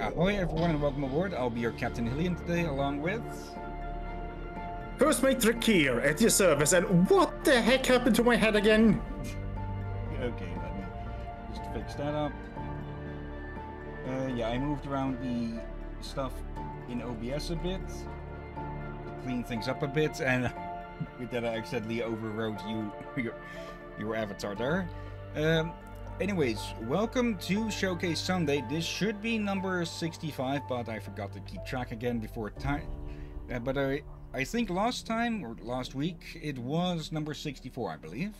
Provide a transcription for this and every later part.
Ahoy everyone and welcome aboard. I'll be your Captain Hillyan today along with... First Mate Drakir at your service and what the heck happened to my head again? Okay, let me just fix that up. Uh, yeah, I moved around the stuff in OBS a bit. to Clean things up a bit and with that I accidentally overrode you, your, your avatar there. Um, Anyways, welcome to Showcase Sunday. This should be number 65, but I forgot to keep track again before time. Uh, but I, I think last time, or last week, it was number 64, I believe.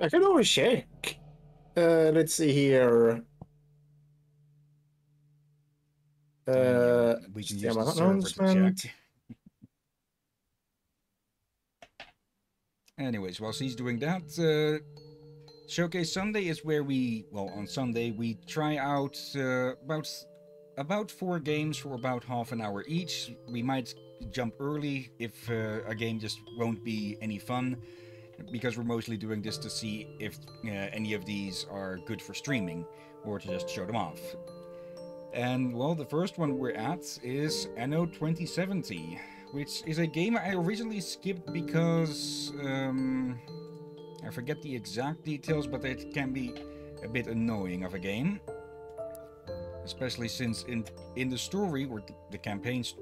I can always check. Uh, let's see here. Uh, we can yeah, use the server to check. Anyways, whilst he's doing that, uh, Showcase Sunday is where we, well, on Sunday we try out uh, about about four games for about half an hour each. We might jump early if uh, a game just won't be any fun, because we're mostly doing this to see if uh, any of these are good for streaming or to just show them off. And well, the first one we're at is Anno 2070, which is a game I originally skipped because. Um, I forget the exact details, but it can be a bit annoying of a game. Especially since in in the story or the campaigns,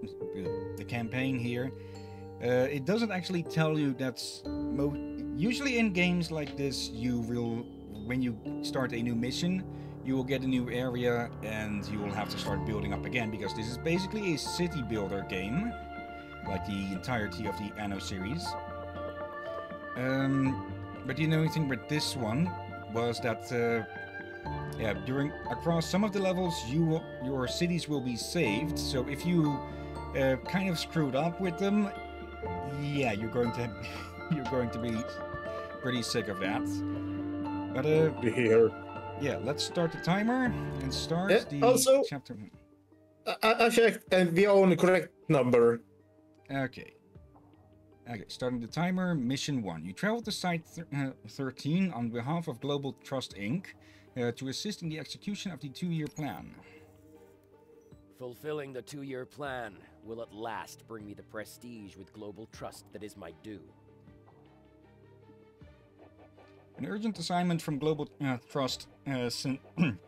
the campaign here, uh, it doesn't actually tell you that's mo usually in games like this you will when you start a new mission you will get a new area and you will have to start building up again because this is basically a city builder game like the entirety of the Anno series. Um, but the annoying thing with this one was that, uh, yeah, during across some of the levels, you will, your cities will be saved. So if you uh, kind of screwed up with them, yeah, you're going to you're going to be pretty sick of that. But uh, Here. yeah, let's start the timer and start Yeah, the also- chapter. I, I checked and we are on the correct number. Okay. Okay, starting the timer. Mission 1. You travel to Site th uh, 13 on behalf of Global Trust Inc. Uh, to assist in the execution of the two-year plan. Fulfilling the two-year plan will at last bring me the prestige with global trust that is my due. An urgent assignment from Global uh, Trust uh, sen-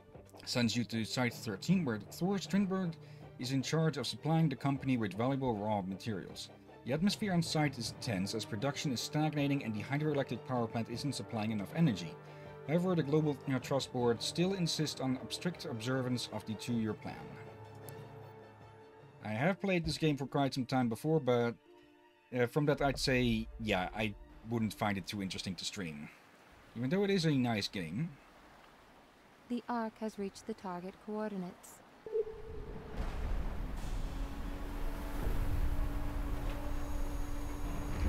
sends you to Site 13, where Thor Strindberg is in charge of supplying the company with valuable raw materials. The atmosphere on site is tense as production is stagnating and the hydroelectric power plant isn't supplying enough energy. However, the Global uh, Trust Board still insists on strict observance of the two-year plan. I have played this game for quite some time before, but uh, from that I'd say, yeah, I wouldn't find it too interesting to stream. Even though it is a nice game. The Ark has reached the target coordinates.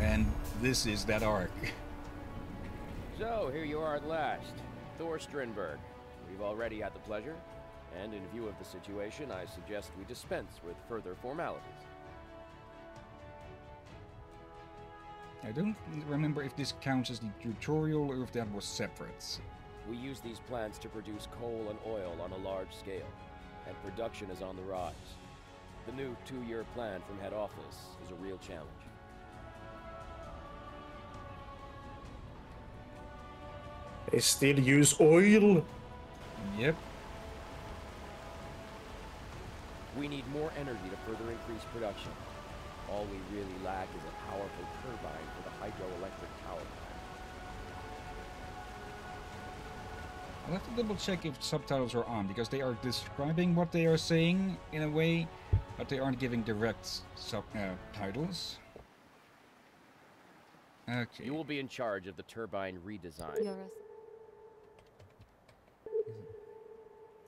And this is that ark. So, here you are at last. Thor Strindberg. We've already had the pleasure, and in view of the situation, I suggest we dispense with further formalities. I don't remember if this counts as the tutorial or if that was separate. We use these plants to produce coal and oil on a large scale, and production is on the rise. The new two-year plan from head office is a real challenge. They still use oil. Yep. We need more energy to further increase production. All we really lack is a powerful turbine for the hydroelectric power plant. I'll have to double check if subtitles are on because they are describing what they are saying in a way, but they aren't giving direct subtitles. Uh, okay. You will be in charge of the turbine redesign. You're a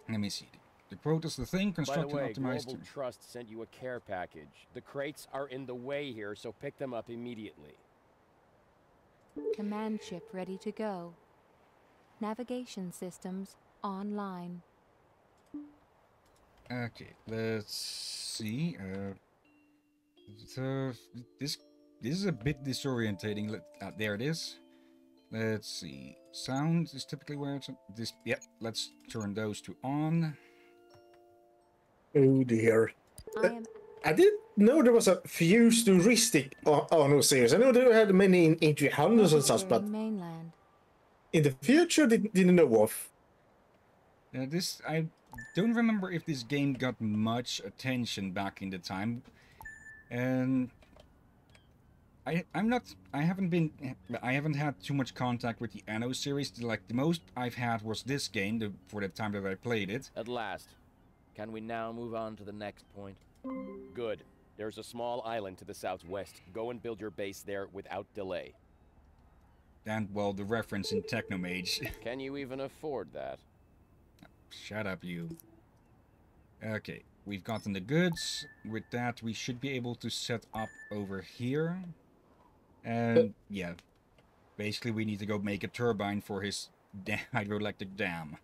Let me see. The quote is the thing, By the way, and optimize. Global Trust sent you a care package. The crates are in the way here, so pick them up immediately. command ship ready to go. Navigation systems online. Okay, let's see. Uh, so this this is a bit disorientating. Let, uh, there it is. Let's see. Sound is typically where it's this. Yep. Let's turn those to on. Oh dear. I I didn't know there was a futuristic Ar- Arno series. I know they had many in, in 300s and such, but mainland. in the future, didn't, didn't know of. Uh, this I don't remember if this game got much attention back in the time, and I I'm not I haven't been I haven't had too much contact with the Anno series. Like the most I've had was this game the, for the time that I played it. At last. Can we now move on to the next point? Good. There's a small island to the southwest. Go and build your base there without delay. And well, the reference in Technomage. Can you even afford that? Shut up, you. Okay, we've gotten the goods. With that, we should be able to set up over here. And yeah, basically we need to go make a turbine for his hydroelectric dam.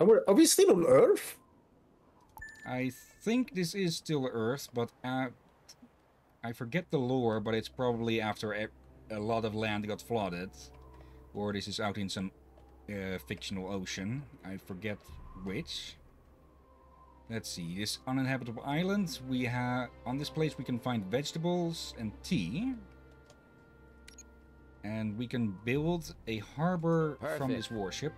Are we, are we still on Earth? I think this is still Earth, but uh, I forget the lore, but it's probably after a, a lot of land got flooded. Or this is out in some uh, fictional ocean. I forget which. Let's see, this uninhabitable island, we have... On this place we can find vegetables and tea. And we can build a harbor from this warship.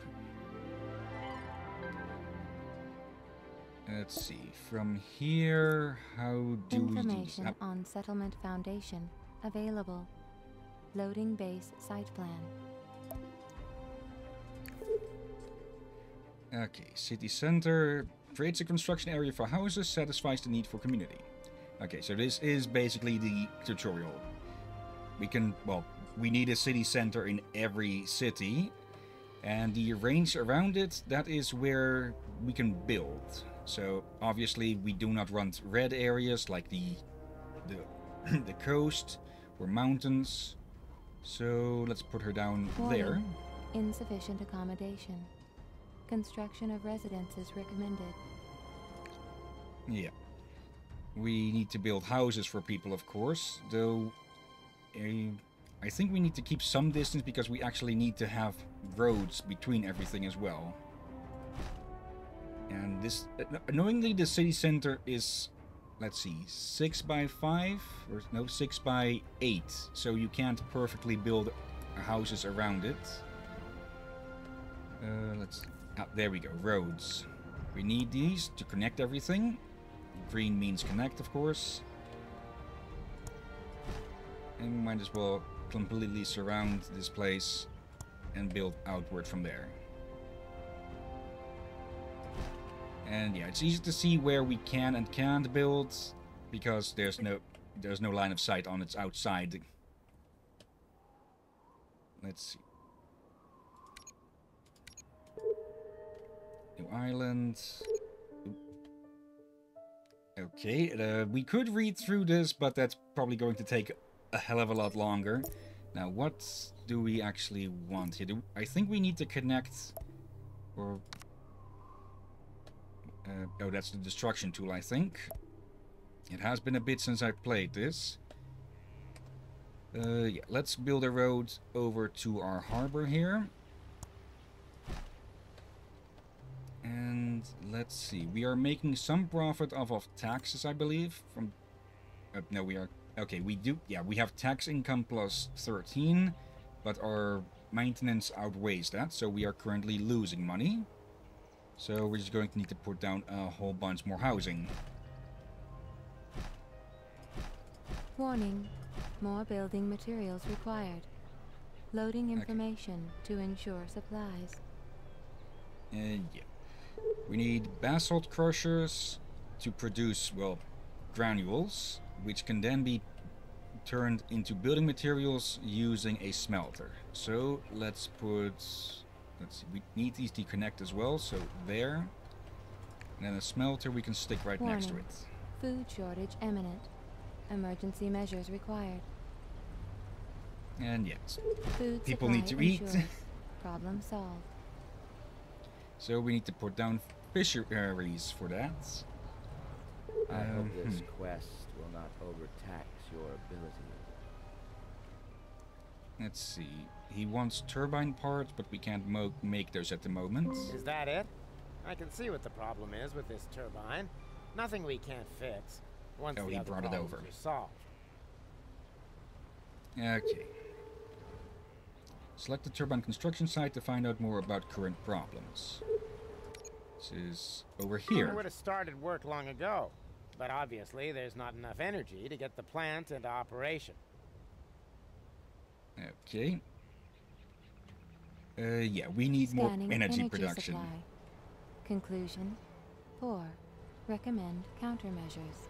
Let's see, from here, how do we do this? Information on Settlement Foundation available. Loading base site plan. Okay, city center creates a construction area for houses, satisfies the need for community. Okay, so this is basically the tutorial. We can, well, we need a city center in every city, and the range around it, that is where we can build. So obviously we do not want red areas like the the, the coast or mountains. So let's put her down there. Insufficient accommodation. Construction of residences recommended. Yeah. We need to build houses for people, of course, though I, I think we need to keep some distance because we actually need to have roads between everything as well. And this, annoyingly, the city center is, let's see, 6 by 5 or no, 6 by 8, so you can't perfectly build houses around it. Uh, let's, ah, there we go, roads. We need these to connect everything. Green means connect, of course. And we might as well completely surround this place and build outward from there. And yeah, it's easy to see where we can and can't build because there's no there's no line of sight on its outside. Let's see. New island. Okay, uh, we could read through this, but that's probably going to take a hell of a lot longer. Now, what do we actually want here? Do, I think we need to connect... Or... Uh, oh, that's the destruction tool, I think. It has been a bit since I played this. Uh, yeah, let's build a road over to our harbor here. And let's see, we are making some profit off of taxes, I believe. From uh, no, we are okay. We do, yeah, we have tax income plus 13, but our maintenance outweighs that, so we are currently losing money. So we're just going to need to put down a whole bunch more housing. Warning. More building materials required. Loading information to ensure supplies. And yeah. We need basalt crushers to produce, well, granules, which can then be turned into building materials using a smelter. So let's put, let's see, we need these to connect as well, so there. And then a smelter we can stick right next to it. Food shortage imminent. Emergency measures required. And yes, Food People need supply to eat. Problem solved. so we need to put down fisheries for that. I hope Um, this hmm. quest will not overtax your abilities. Let's see. He wants turbine parts, but we can't mo make those at the moment. Is that it? I can see what the problem is with this turbine. Nothing we can't fix. Once Oh, the he other brought it over. are solved. Okay. Select the turbine construction site to find out more about current problems. This is over We here. would have started work long ago, but obviously there's not enough energy to get the plant into operation. Okay. Uh, yeah, we need more Scanning energy, production. supply. Conclusion. Poor. Recommend countermeasures.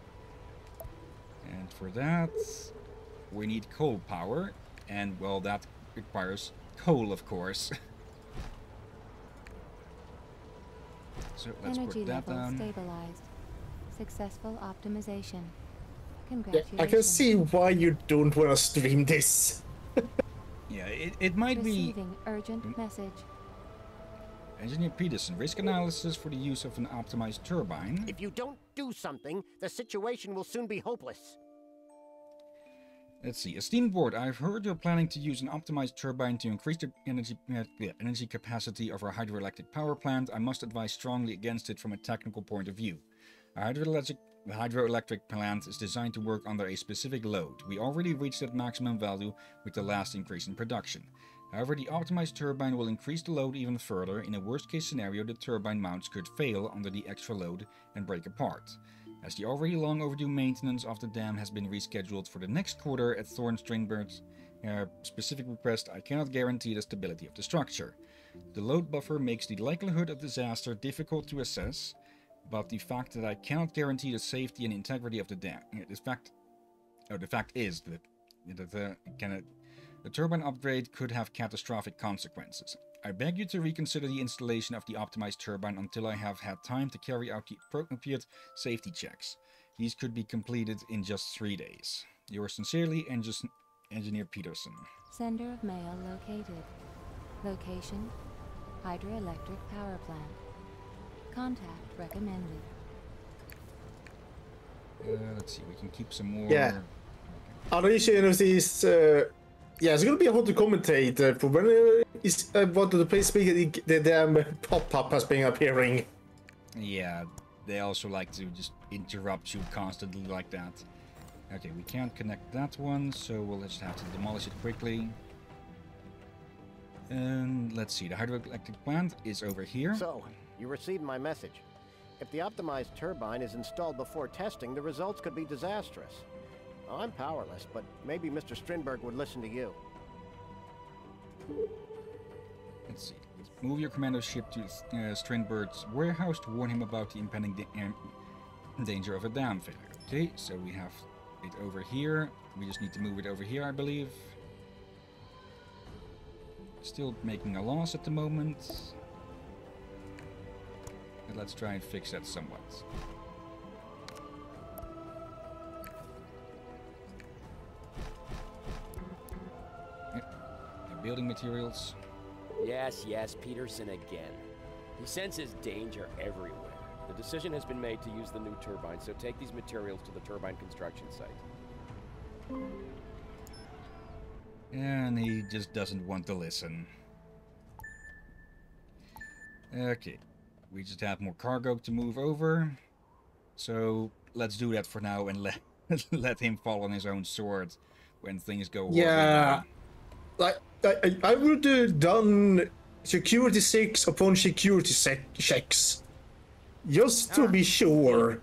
And for that, we need coal power. And, well, that requires coal, of course. so let's Energy put that level down. stabilized. Successful optimization. Yeah, I can see why you don't want to stream this. Yeah, it, it might be urgent Mm. message. Engineer Peterson, risk analysis for the use of an optimized turbine. If you don't do something, the situation will soon be hopeless. Let's see. Esteemed board, I've heard you're planning to use an optimized turbine to increase the energy uh, energy capacity of our hydroelectric power plant. I must advise strongly against it from a technical point of view. Hydroelectric hydroelectric plant is designed to work under a specific load. We already reached that maximum value with the last increase in production. However, the optimized turbine will increase the load even further. In a worst case scenario, the turbine mounts could fail under the extra load and break apart. As the already long overdue maintenance of the dam has been rescheduled for the next quarter at Thor Strindberg's uh, specific request, I cannot guarantee the stability of the structure. The load buffer makes the likelihood of disaster difficult to assess, but the fact that I cannot guarantee the safety and integrity of the dam. The fact, oh, the fact is that, the, can the turbine upgrade could have catastrophic consequences. I beg you to reconsider the installation of the optimized turbine until I have had time to carry out the appropriate safety checks. These could be completed in just three days. Yours sincerely, Engis- Engineer Peterson. Sender of mail located. Location. Hydroelectric power plant. Contact recommended. Uh, let's see, we can keep some more. Yeah. Other issue is this. Uh, yeah, it's gonna be hard to commentate uh, for when uh, is uh, what the place speak the, the damn pop-up has been appearing. Yeah, they also like to just interrupt you constantly like that. Okay, we can't connect that one, so we'll just have to demolish it quickly. And let's see, the hydroelectric plant is over here. So, you received my message. If the optimized turbine is installed before testing, the results could be disastrous. I'm powerless, but maybe Mr. Strindberg would listen to you. Let's see. Move your commando ship to uh, Strindberg's warehouse to warn him about the impending da- um, danger of a dam failure. Okay, so we have it over here. We just need to move it over here, I believe. Still making a loss at the moment. But let's try and fix that somewhat. Yep. Building materials. Yes, yes, Peterson again. He senses danger everywhere. The decision has been made to use the new turbine, so take these materials to the turbine construction site. And he just doesn't want to listen. Okay. We just have more cargo to move over. So let's do that for now and let let him fall on his own sword when things go Yeah. Like I, I, I would have done security six upon security sec- checks, just to Ah. be sure.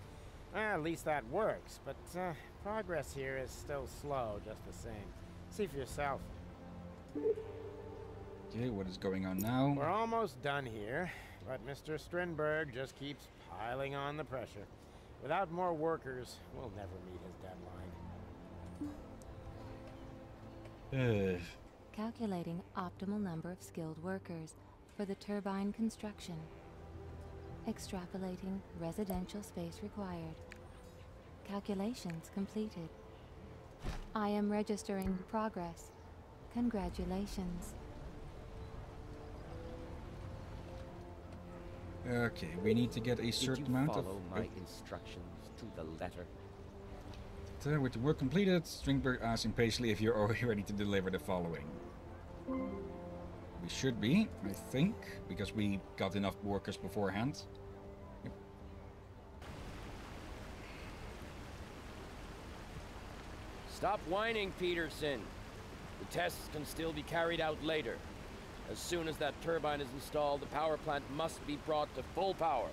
Well, at least that works, but uh, progress here is still slow, just the same. See for yourself. Okay, what is going on now? We're almost done here, but Mr. Strindberg just keeps piling on the pressure. Without more workers, we'll never meet his deadline. Uh, Calculating optimal number of skilled workers for the turbine construction. Extrapolating residential space required. Calculations completed. I am registering progress. Congratulations. Okay, we need to get a certain amount of... follow my oh. instructions to the letter? Uh, with the work completed, Strindberg asks impatiently if you're already ready to deliver the following. We should be, I think, because we got enough workers beforehand. Stop whining, Peterson. The tests can still be carried out later. As soon as that turbine is installed, the power plant must be brought to full power.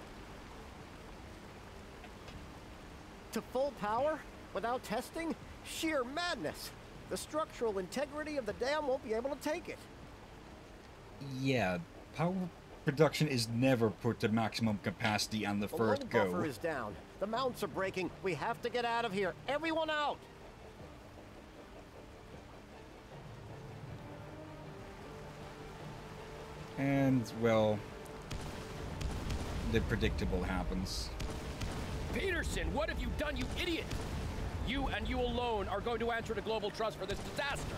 To full power? Without testing? Sheer madness. The structural integrity of the dam won't be able to take it. Yeah, power production is never put to maximum capacity on the The first load go. buffer is down. The mounts are breaking. We have to get out of here. Everyone out! And, well, the predictable happens. Peterson, what have you done, you idiot? You and you alone are going to answer to Global Trust for this disaster.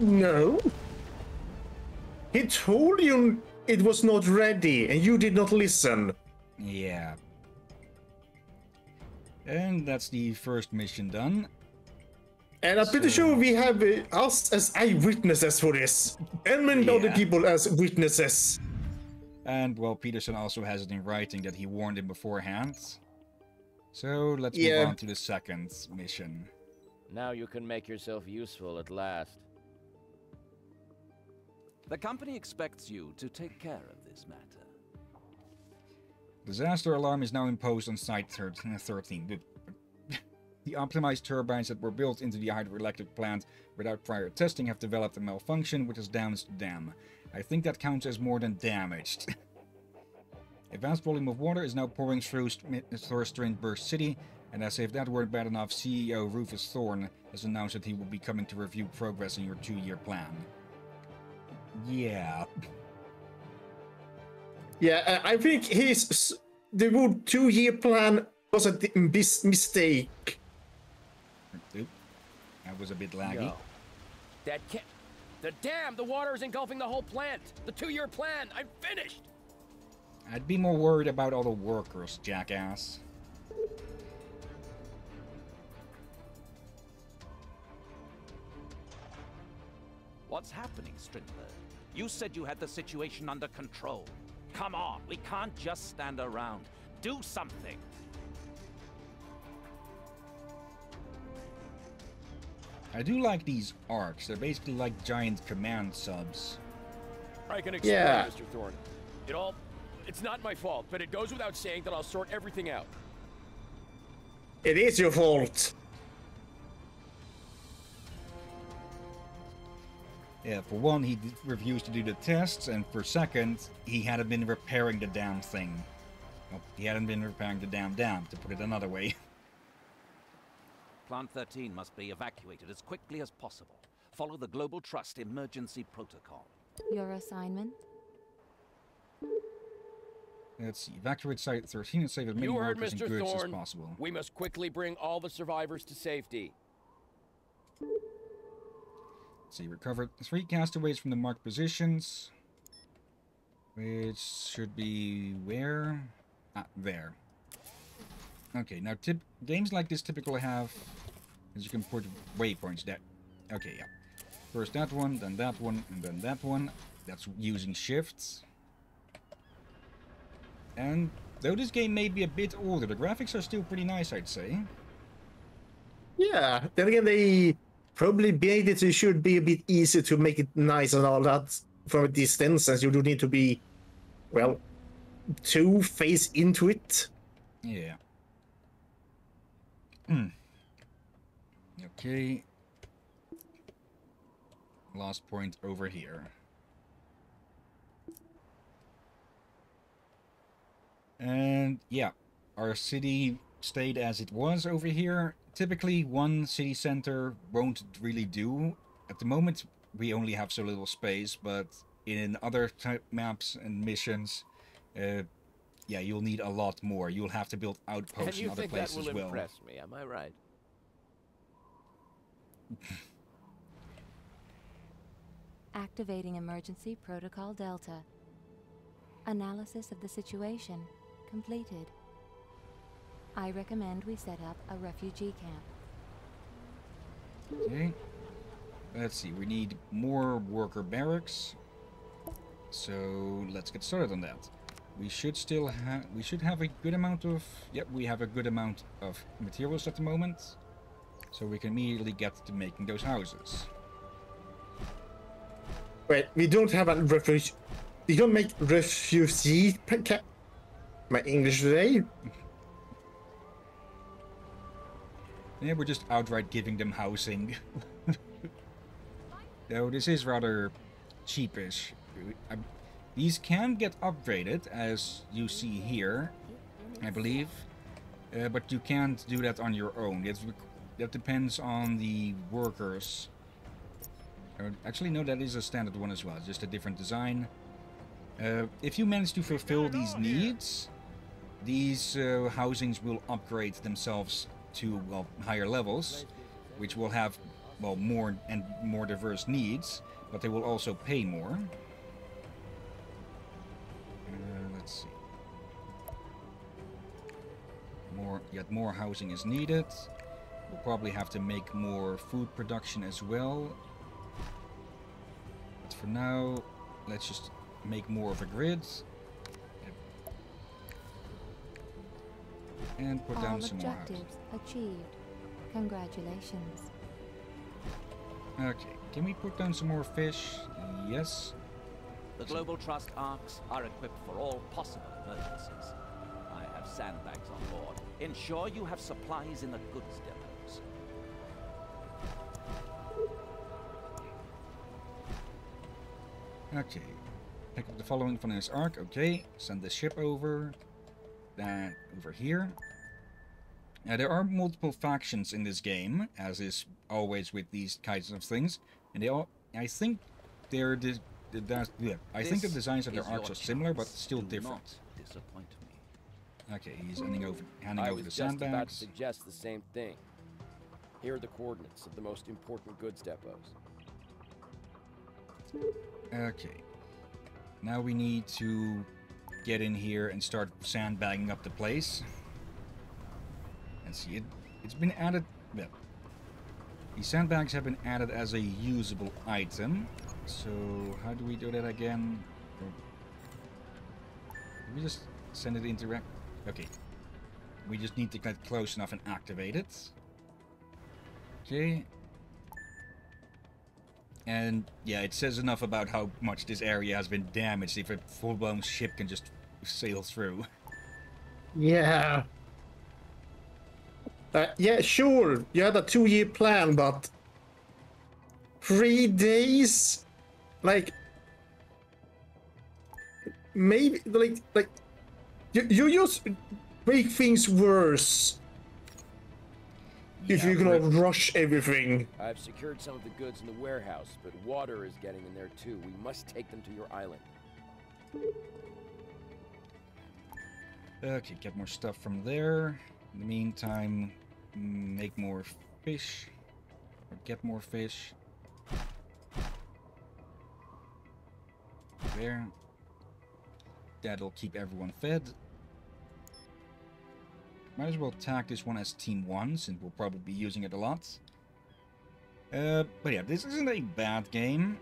No. He told you it was not ready, and you did not listen. Yeah. And that's the first mission done. And I'm pretty So- sure we have uh, us as eyewitnesses for this, and many other people as witnesses. And, well, Peterson also has it in writing that he warned him beforehand. So, let's Yeah. move on to the second mission. Now you can make yourself useful at last. The company expects you to take care of this matter. Disaster alarm is now imposed on Site 13. The, optimized turbines that were built into the hydroelectric plant without prior testing have developed a malfunction which has damaged the dam. I think that counts as more than damaged. a vast volume of water is now pouring through St- Thor Strindberg City, and as if that weren't bad enough, CEO Rufus Thorne has announced that he will be coming to review progress in your two-year plan. Yeah. Yeah, I think his the two-year plan was a mistake. Oop. That was a bit laggy. Yo. That can't. The dam! The water is engulfing the whole plant! The two year plan! I'm finished! I'd be more worried about all the workers, jackass. What's happening, Strindberg? You said you had the situation under control. Come on, we can't just stand around. Do something. I do like these arks. They're basically like giant command subs. I can explain, Yeah. Mr. Thorne. It all. It's not my fault, but it goes without saying that I'll sort everything out. It is your fault. Yeah, for one, he refused to do the tests, and for second, he hadn't been repairing the damn thing. Well, he hadn't been repairing the damn dam, to put it another way. Plant 13 must be evacuated as quickly as possible. Follow the Global Trust emergency protocol. Your assignment? Let's see. Evacuate Site 13 and save as many you heard workers and Mr. goods Thorne. as possible. We must quickly bring all the survivors to safety. Let's see. Recover three castaways from the marked positions. Which should be where? Ah, there. Okay, now tip games like this typically have, as you can put waypoints that. Okay, yeah. First that one, then that one, and then that one. That's using shifts. And though this game may be a bit older, the graphics are still pretty nice, I'd say. Yeah. Then again, they probably made it so it should be a bit easier to make it nice and all that from a distance, as you do need to be, well, two face into it. Yeah. Hmm. okay. Last point over here. And yeah, our city stayed as it was over here. Typically, one city center won't really do. At the moment, we only have so little space, but in other type maps and missions, uh, yeah, you'll need a lot more. You'll have to build And outposts in you other think that places will as well. impress me, am I right? Activating Emergency Protocol Delta. Analysis of the situation completed. I recommend we set up a refugee camp. Okay. Let's see, we need more worker barracks. So let's get started on that. We should still have we should have a good amount of yep we have a good amount of materials at the moment so we can immediately get to making those houses Wait, we don't have a refugee. We don't make refugee. My English today. yeah we're just outright giving them housing though this is rather cheapish I- these can get upgraded as you see here I believe uh, but you can't do that on your own it's, that depends on the workers actually, no, that is a standard one as well, just a different design. Uh, if you manage to fulfill these needs, these uh, housings will upgrade themselves to well higher levels, which will have well more and more diverse needs, but they will also pay more. Let's see. More, yet more housing is needed. We'll probably have to make more food production as well. But for now, let's just make more of a grid. And put All down some more objectives achieved. Congratulations. Okay, can we put down some more fish? Yes. The Global Trust arks are equipped for all possible emergencies. I have sandbags on board. Ensure you have supplies in the goods depots. Okay. Pick up the following from this ark. Okay. Send the ship over. That over here. Now, there are multiple factions in this game, as is always with these kinds of things. And they all, I think they're, the, the, the- yeah, I think the designs of their arks are similar, but still Do different. Disappoint me. Okay, he's handing over, handing I over was the just about to sandbags. suggest the same thing. Here are the coordinates of the most important goods depots. Okay. Now we need to get in here and start sandbagging up the place. And see, it, it's been added... Well, these sandbags have been added as a usable item. So, how do we do that again? We just send it into... rec- Okay. We just need to get close enough and activate it. Okay. And yeah, it says enough about how much this area has been damaged if a full-blown ship can just sail through. Yeah. Uh, yeah, sure. You had a two-year plan, but three days, like maybe like like you you just make things worse if you're gonna but- rush everything. I've secured some of the goods in the warehouse, but water is getting in there too. We must take them to your island. Okay, get more stuff from there. In the meantime, make more fish. Or get more fish. There. That'll keep everyone fed. Might as well tag this one as Team 1, since we'll probably be using it a lot. Uh, but yeah, this isn't a bad game.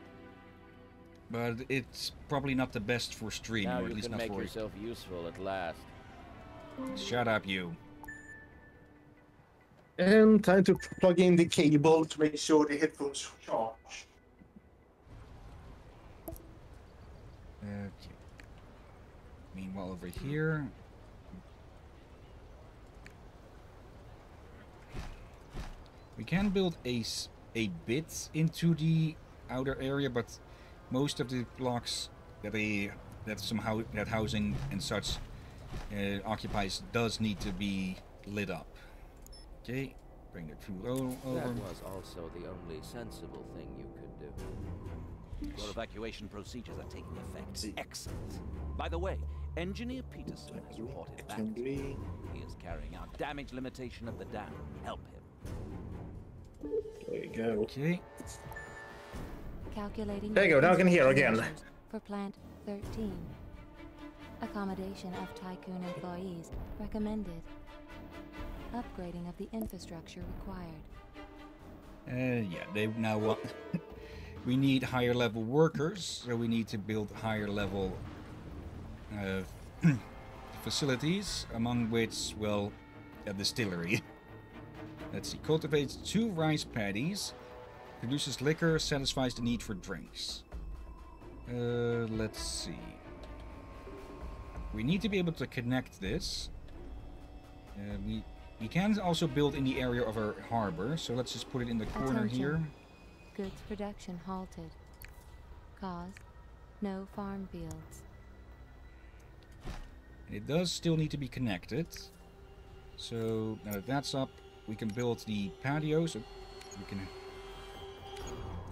But it's probably not the best for stream, now or at you least can not make for yourself useful at last. Shut up, you. And time to plug in the cable to make sure the headphones charge. Okay. Meanwhile, over here. We can build a, a bit into the outer area, but most of the blocks that they that somehow that housing and such uh, occupies does need to be lit up. Okay, bring the food o- over. That was also the only sensible thing you could do. Your evacuation procedures are taking effect. Excellent. By the way, Engineer Peterson has reported back. He is carrying out damage limitation of the dam. Help him. There you go. Okay, Calculating. There you go, now I can hear again. For plant 13. Accommodation of Tycoon employees recommended. Upgrading of the infrastructure required. Uh, yeah, they now want. We need higher level workers, so we need to build higher level uh, facilities, among which, well, a distillery. Let's see. Cultivates two rice paddies. Produces liquor, satisfies the need for drinks. Uh, let's see. We need to be able to connect this. Uh, we we can also build in the area of our harbor, so let's just put it in the corner Attention. here. Goods production halted. Cause no farm fields. It does still need to be connected. So now that that's up, we can build the patio. So we can.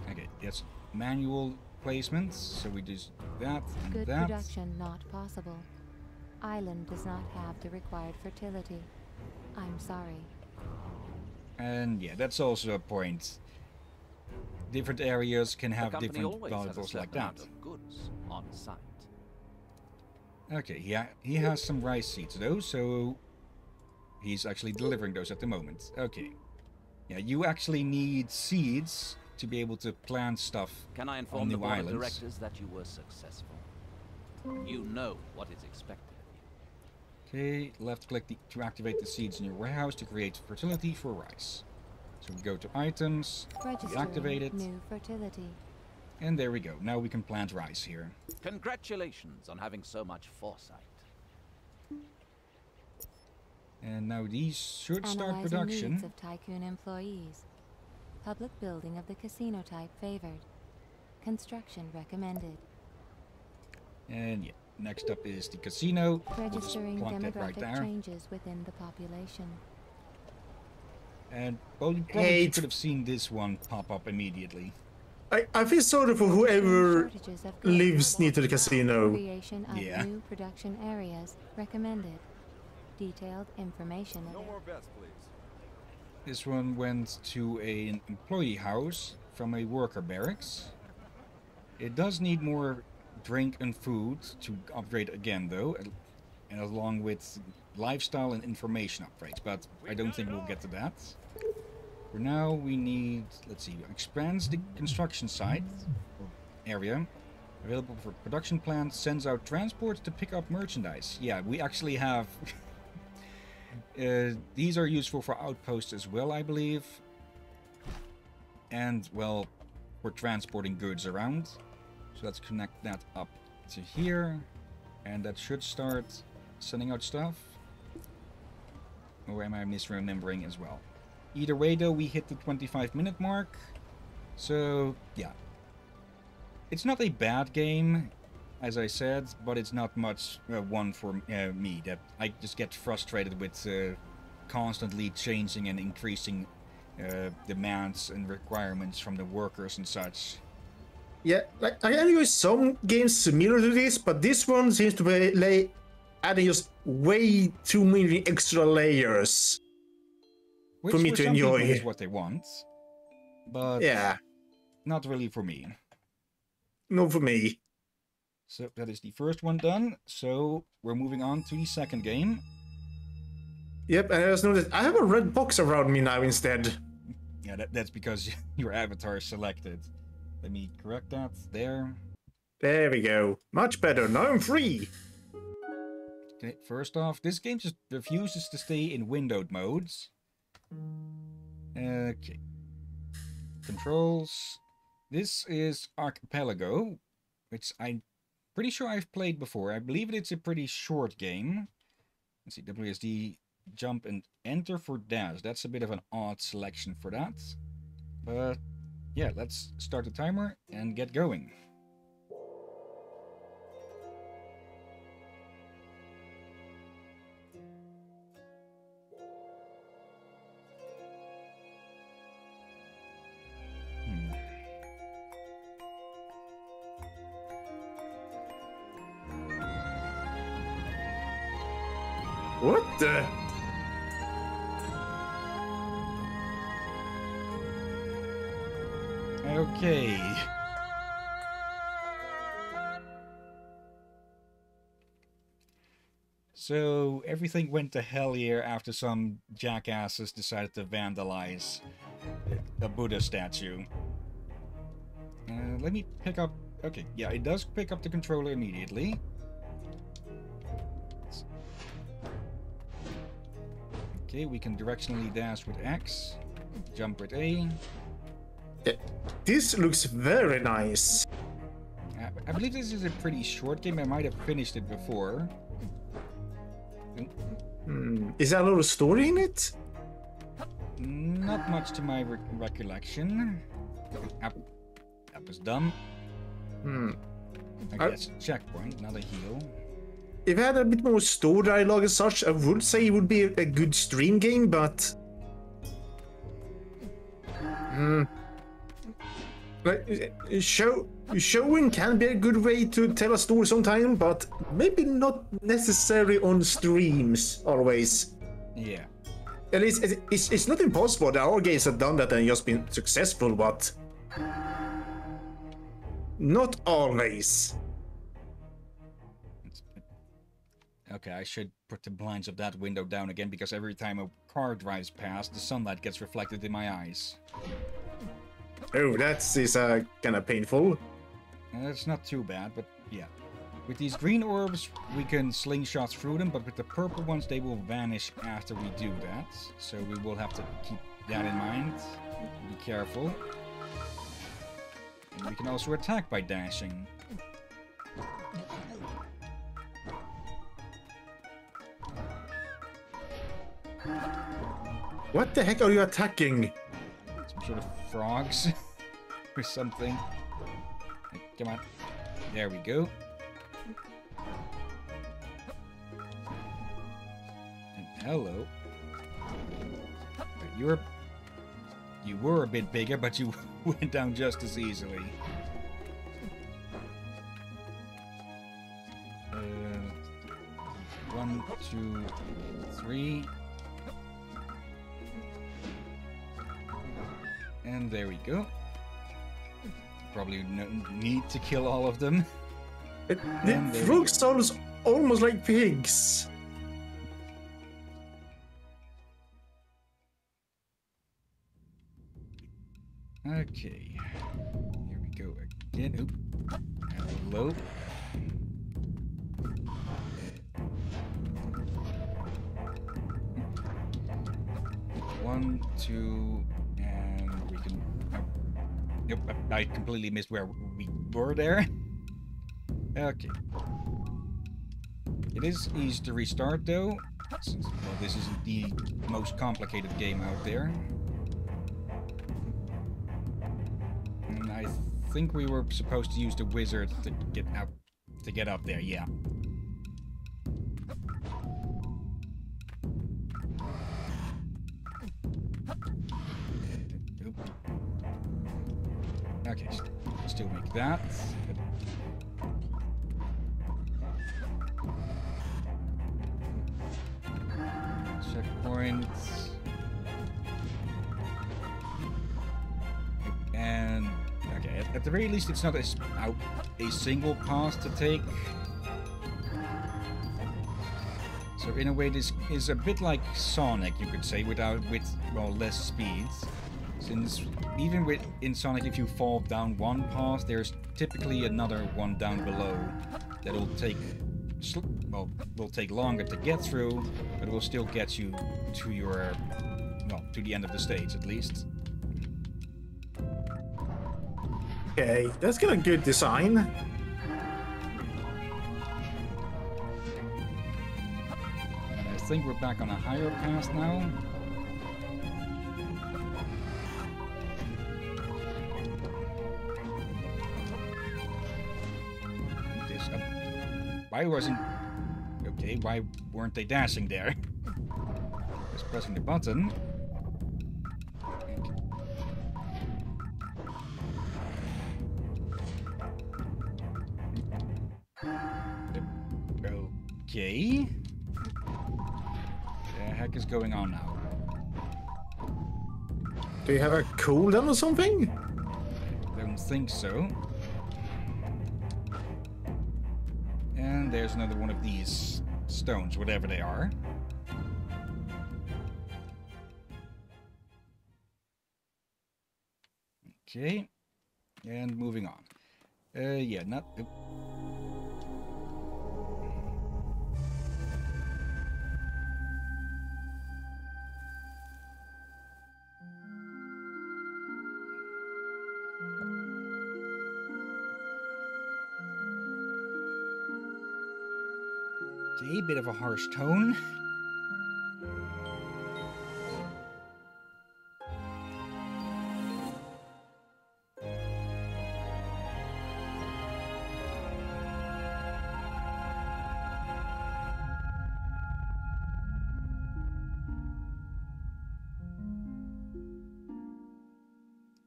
Okay, that's manual placement. So we just that and Good that. production not possible. Island does not have the required fertility. I'm sorry. And yeah, that's also a point. Different areas can have different valuables like that. goods on site. Okay, yeah, he has some rice seeds though, so he's actually delivering those at the moment. Okay. Yeah, you actually need seeds to be able to plant stuff Can I on inform the the board of islands. directors that you were successful? You know what is expected. Okay, left click the, to activate the seeds in your warehouse to create fertility for rice. So we go to items, we Registering activate it, new fertility. and there we go. Now we can plant rice here. Congratulations on having so much foresight. And now these should start Analyzing production. needs of Tycoon employees. Public building of the casino type favored. Construction recommended. And yeah, next up is the casino. We'll just Registering plonk that demographic right there. changes within the population. And well, you probably Hate. could have seen this one pop up immediately. I, I feel sorry for whoever Shortages of goods. lives near to the casino. Creation of Yeah. new production areas recommended. Detailed information. available. This one went to a- an employee house from a worker barracks. It does need more drink and food to upgrade again, though, and along with lifestyle and information upgrades. But I don't think we'll get to that. For now, we need, let's see, expands the construction site area available for production plants. Sends out transports to pick up merchandise. Yeah, we actually have. Uh, these are useful for outposts as well, I believe. And, well, for transporting goods around. So let's connect that up to here. And that should start sending out stuff. Or am I misremembering as well? Either way, though, we hit the 25 minute mark. So, yeah. It's not a bad game, as I said, but it's not much uh, one for uh, me. That I just get frustrated with uh, constantly changing and increasing uh, demands and requirements from the workers and such. Yeah, like I enjoy some games similar to this, but this one seems to be lay, adding just way too many extra layers. Which For me for to enjoy. is what they want, but Yeah, not really for me. Not for me. So that is the first one done. So we're moving on to the second game. Yep, and I just noticed I have a red box around me now instead. Yeah, that, that's because your avatar is selected. Let me correct that. There. There we go. Much better. Now I'm free. Okay, first off, this game just refuses to stay in windowed modes. Okay. Controls. This is Arc Apellago, which I'm pretty sure I've played before. I believe it's a pretty short game. Let's see, WSD, jump and enter for dash. That's a bit of an odd selection for that. But yeah, let's start the timer and get going. everything went to hell here after some jackasses decided to vandalize a Buddha statue. Uh, let me pick up... Okay, yeah, it does pick up the controller immediately. Okay, we can directionally dash with X, jump with A. This looks very nice. I, I believe this is a pretty short game. I might have finished it before. Hmm. Is there a lot of story in it? Not much to my re- recollection. That, that was dumb. Hmm. I- that's a checkpoint, not a heal. If it had a bit more story dialogue and such, I would say it would be a, good stream game, but. Hmm. Like, show showing can be a good way to tell a story sometime, but maybe not necessarily on streams always. Yeah. At least it- it's, it's not impossible. There are games that have done that and just been successful, but not always. Okay, I should put the blinds of that window down again because every time a car drives past, the sunlight gets reflected in my eyes. Oh, that's is uh, kind of painful. It's not too bad, but yeah. With these green orbs, we can slingshot through them, but with the purple ones, they will vanish after we do that. So we will have to keep that in mind. Be careful. And we can also attack by dashing. What the heck are you attacking? Some sort of frogs or something. Come on. There we go. And hello. You're you were a bit bigger, but you went down just as easily. Uh, one, two, three. And there we go. Probably no need to kill all of them. It, the frog sounds almost like pigs. Okay. Here we go again. Oop. Hello. One, two, I I completely missed where we were there. Okay. It is easy to restart though, since well, this isn't the most complicated game out there. And I think we were supposed to use the wizard to get up to get up there, yeah. That. Checkpoints. And okay, at, the very least, it's not a, a single path to take. So in a way, this is a bit like Sonic, you could say, without with well less speeds. Since even with in Sonic, if you fall down one path, there's typically another one down below that'll take well will take longer to get through, but will still get you to your well to the end of the stage at least. Okay, that's got a good design. And I think we're back on a higher path now. Why wasn't... Okay, why weren't they dashing there? Just pressing the button. Okay. The heck is going on now? Do you have a cooldown or something? Don't think so. There's another one of these stones, whatever they are. Okay. And moving on. Uh, yeah, not. Bit of a harsh tone.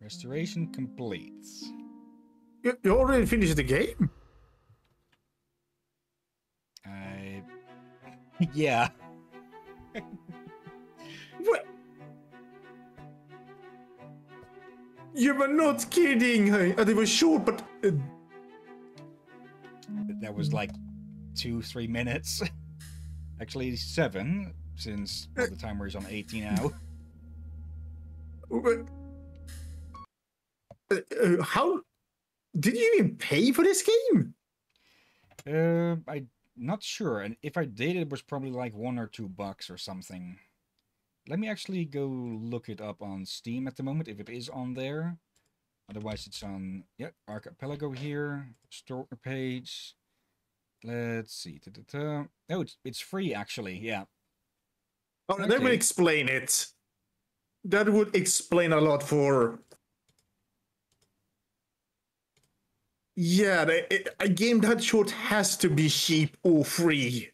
Restoration completes. You, already finished the game? Yeah. What? You were not kidding! Hey, uh, they were short, but uh, That was like two, three minutes. Actually, seven, since well, the timer is on 80 now. uh, uh, how did you even pay for this game? Uh, I'm not sure, and if I did, it was probably like one or two bucks or something. Let me actually go look it up on Steam at the moment, if it is on there. Otherwise, it's on, yeah, Arc Apellago here, store page. Let's see. Da-da-da. Oh, it's, it's free, actually, yeah. Oh, that would Okay. explain it. That would explain a lot for. Yeah, it- a game that short has to be cheap or free.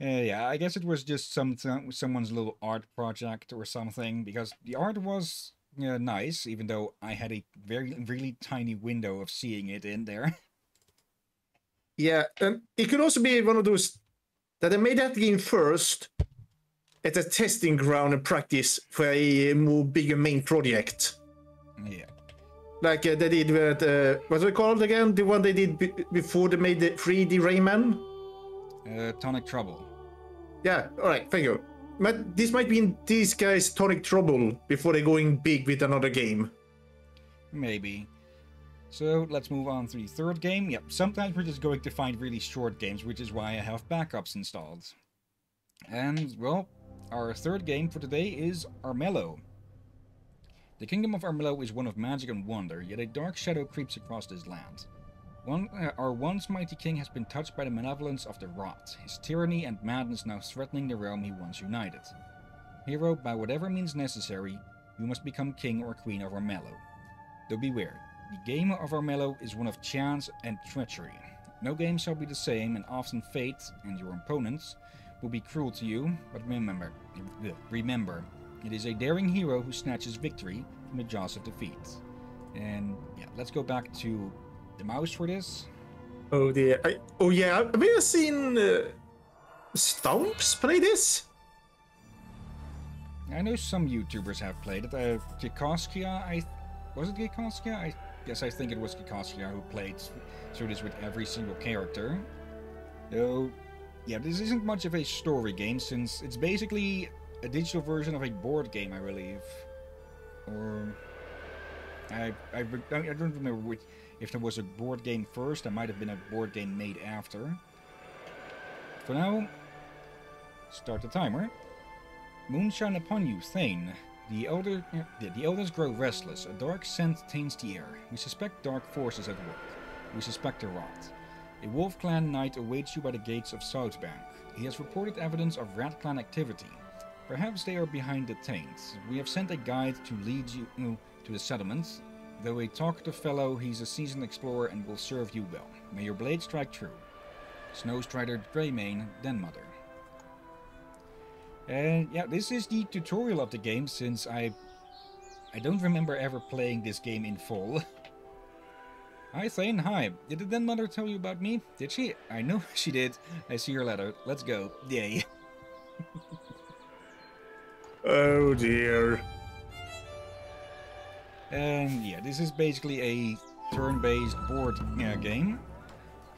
Uh, yeah, I guess it was just some someone's little art project or something because the art was uh, nice, even though I had a very really tiny window of seeing it in there. Yeah, and it could also be one of those that they made that game first at a testing ground and practice for a more bigger main project. yeah, Like uh, they did with, uh, what's it called again? The one they did b- before they made the 3D Rayman? uh, Tonic Trouble. Yeah, alright, thank you. But this might be in these guys' tonic trouble before they're going big with another game. Maybe. So let's move on to the third game. Yep, sometimes we're just going to find really short games, which is why I have backups installed. And, well, our third game for today is Armello. The Kingdom of Armello is one of magic and wonder, yet a dark shadow creeps across this land. One, uh, our once mighty king has been touched by the malevolence of the rot, his tyranny and madness now threatening the realm he once united. Hero, by whatever means necessary, you must become king or queen of Armello. Though beware, the game of Armello is one of chance and treachery. No game shall be the same, and often fate and your opponents will be cruel to you, but remember, remember, it is a daring hero who snatches victory from the jaws of defeat. And yeah, let's go back to the mouse for this. Oh dear. I, oh yeah, have you seen uh, Stumps play this? I know some YouTubers have played it. Uh, Kikoskia, I was it Kikoskia? I guess I think it was Kikoskia who played through this with every single character. Though, yeah, this isn't much of a story game since it's basically a digital version of a board game, I believe. Or I I, I don't remember which, if there was a board game first. There might have been a board game made after. For now, start the timer. Moonshine upon you, Thane. The elder, the, the elders grow restless. A dark scent taints the air. We suspect dark forces at work. We suspect a rot. A Wolf Clan knight awaits you by the gates of Southbank. He has reported evidence of Rat Clan activity. Perhaps they are behind the taint. We have sent a guide to lead you uh, to the settlements, Though a talkative fellow, he's a seasoned explorer and will serve you well. May your blade strike true. Snowstrider Greymane, Den Mother. And yeah, this is the tutorial of the game since I I don't remember ever playing this game in full. Hi Thane, hi. Did the Den Mother tell you about me? Did she? I know she did. I see your letter. Let's go. Yay. Oh dear. And yeah, this is basically a turn-based board uh, game.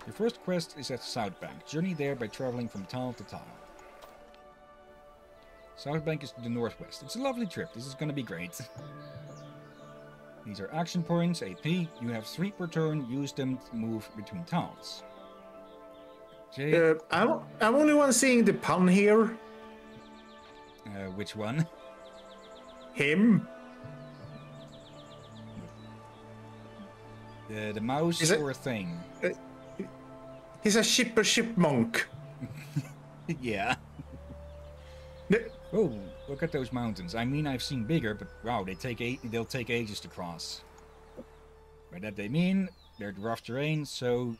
Your first quest is at Southbank. Journey there by traveling from town to tile. Southbank is to the northwest. It's a lovely trip. This is going to be great. These are action points, AP. You have three per turn. Use them to move between towns. Uh, I'm, I'm only one seeing the pun here. Uh, which one? Him. The, the mouse Is or thing? He's a shipper shipmonk. yeah. Ne- Oh, look at those mountains. I mean, I've seen bigger, but wow, they take a they'll take ages to cross. By that they mean they're rough terrain, so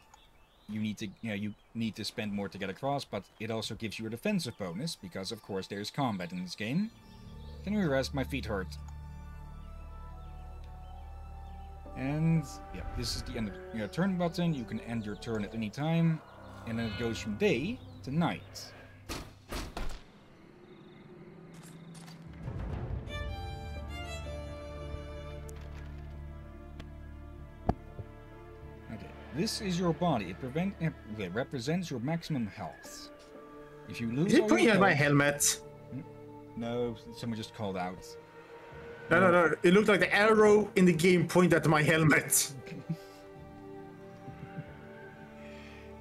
you need to you know, you need to spend more to get across, but it also gives you a defensive bonus because of course there's combat in this game. Can we rest? My feet hurt. And yeah, this is the end of your turn button. You can end your turn at any time, and then it goes from day to night. This is your body. It prevent it represents your maximum health. If you lose Is it your at my helmet? Hmm? no, someone just called out. No, no, no. It looked like the arrow in the game pointed at my helmet.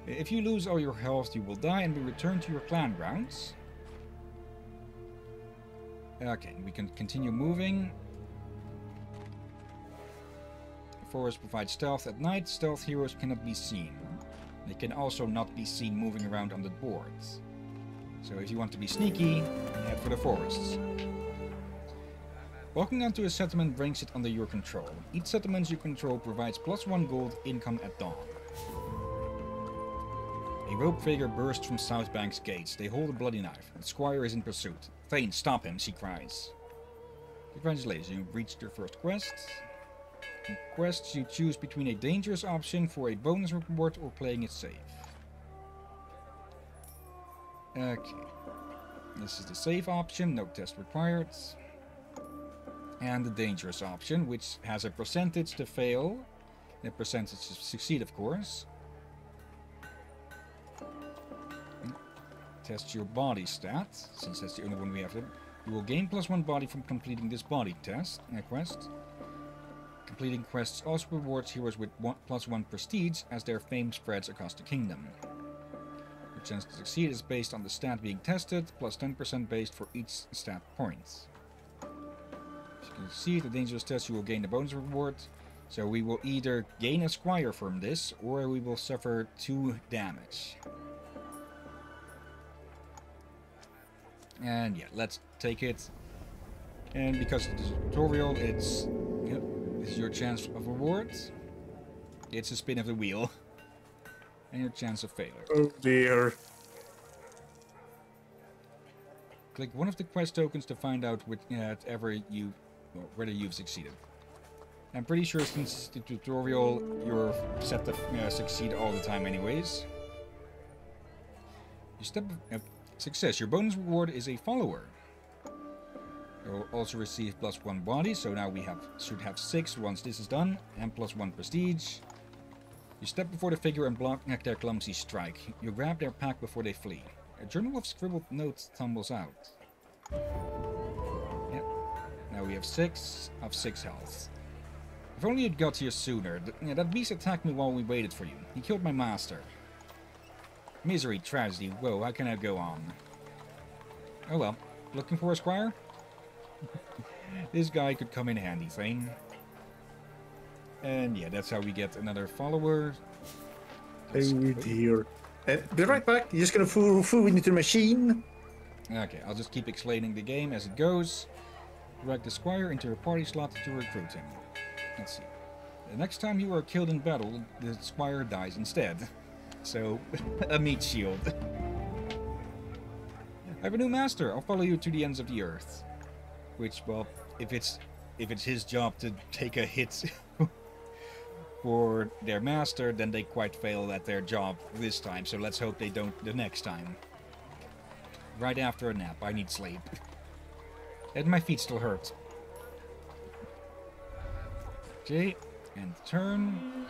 If you lose all your health, you will die and be returned to your clan grounds. Okay, we can continue moving. Forest provide stealth at night. Stealth heroes cannot be seen. They can also not be seen moving around on the boards. So if you want to be sneaky, head for the forests. Walking onto a settlement brings it under your control. Each settlement you control provides plus one gold income at dawn. A rope figure bursts from Southbank's gates. They hold a bloody knife. The squire is in pursuit. Thane, stop him, she cries. Congratulations, you've reached your first quest. Quests, you choose between a dangerous option for a bonus reward or playing it safe. Okay. This is the safe option, no test required. And the dangerous option, which has a percentage to fail, and a percentage to succeed, of course. Test your body stat, since that's the only one we have. You will gain plus one body from completing this body test uh, quest. Completing quests also rewards heroes with one, plus one prestige as their fame spreads across the kingdom. Your chance to succeed is based on the stat being tested, plus 10% based for each stat point. As you can see, the dangerous test you will gain a bonus reward. So we will either gain a squire from this, or we will suffer 2 damage. And yeah, let's take it. And because it's a tutorial, it's this is your chance of rewards. It's a spin of the wheel. And your chance of failure. Oh dear. Click one of the quest tokens to find out whatever you well, whether you've succeeded. I'm pretty sure since the tutorial you're set to uh, succeed all the time anyways. You step uh, success. Your bonus reward is a follower. You'll also receive plus one body, so now we have should have six once this is done, and plus one prestige. You step before the figure and block their clumsy strike. You grab their pack before they flee. A journal of scribbled notes tumbles out. Yep. Now we have six of six health. If only you'd got here sooner. Th- yeah, that beast attacked me while we waited for you. He killed my master. Misery, tragedy, whoa, how can I go on? Oh well. Looking for a squire? This guy could come in handy, Thane. And yeah, that's how we get another follower. Let's Oh go. dear. Uh, be right back. You're just gonna fool, fool into the machine. Okay, I'll just keep explaining the game as it goes. Drag the squire into a party slot to recruit him. Let's see. The next time you are killed in battle, the squire dies instead. So, a meat shield. I have a new master. I'll follow you to the ends of the earth. Which, well, if it's if it's his job to take a hit for their master, then they quite fail at their job this time. So let's hope they don't the next time. Right after a nap, I need sleep. And my feet still hurt. Okay, and turn.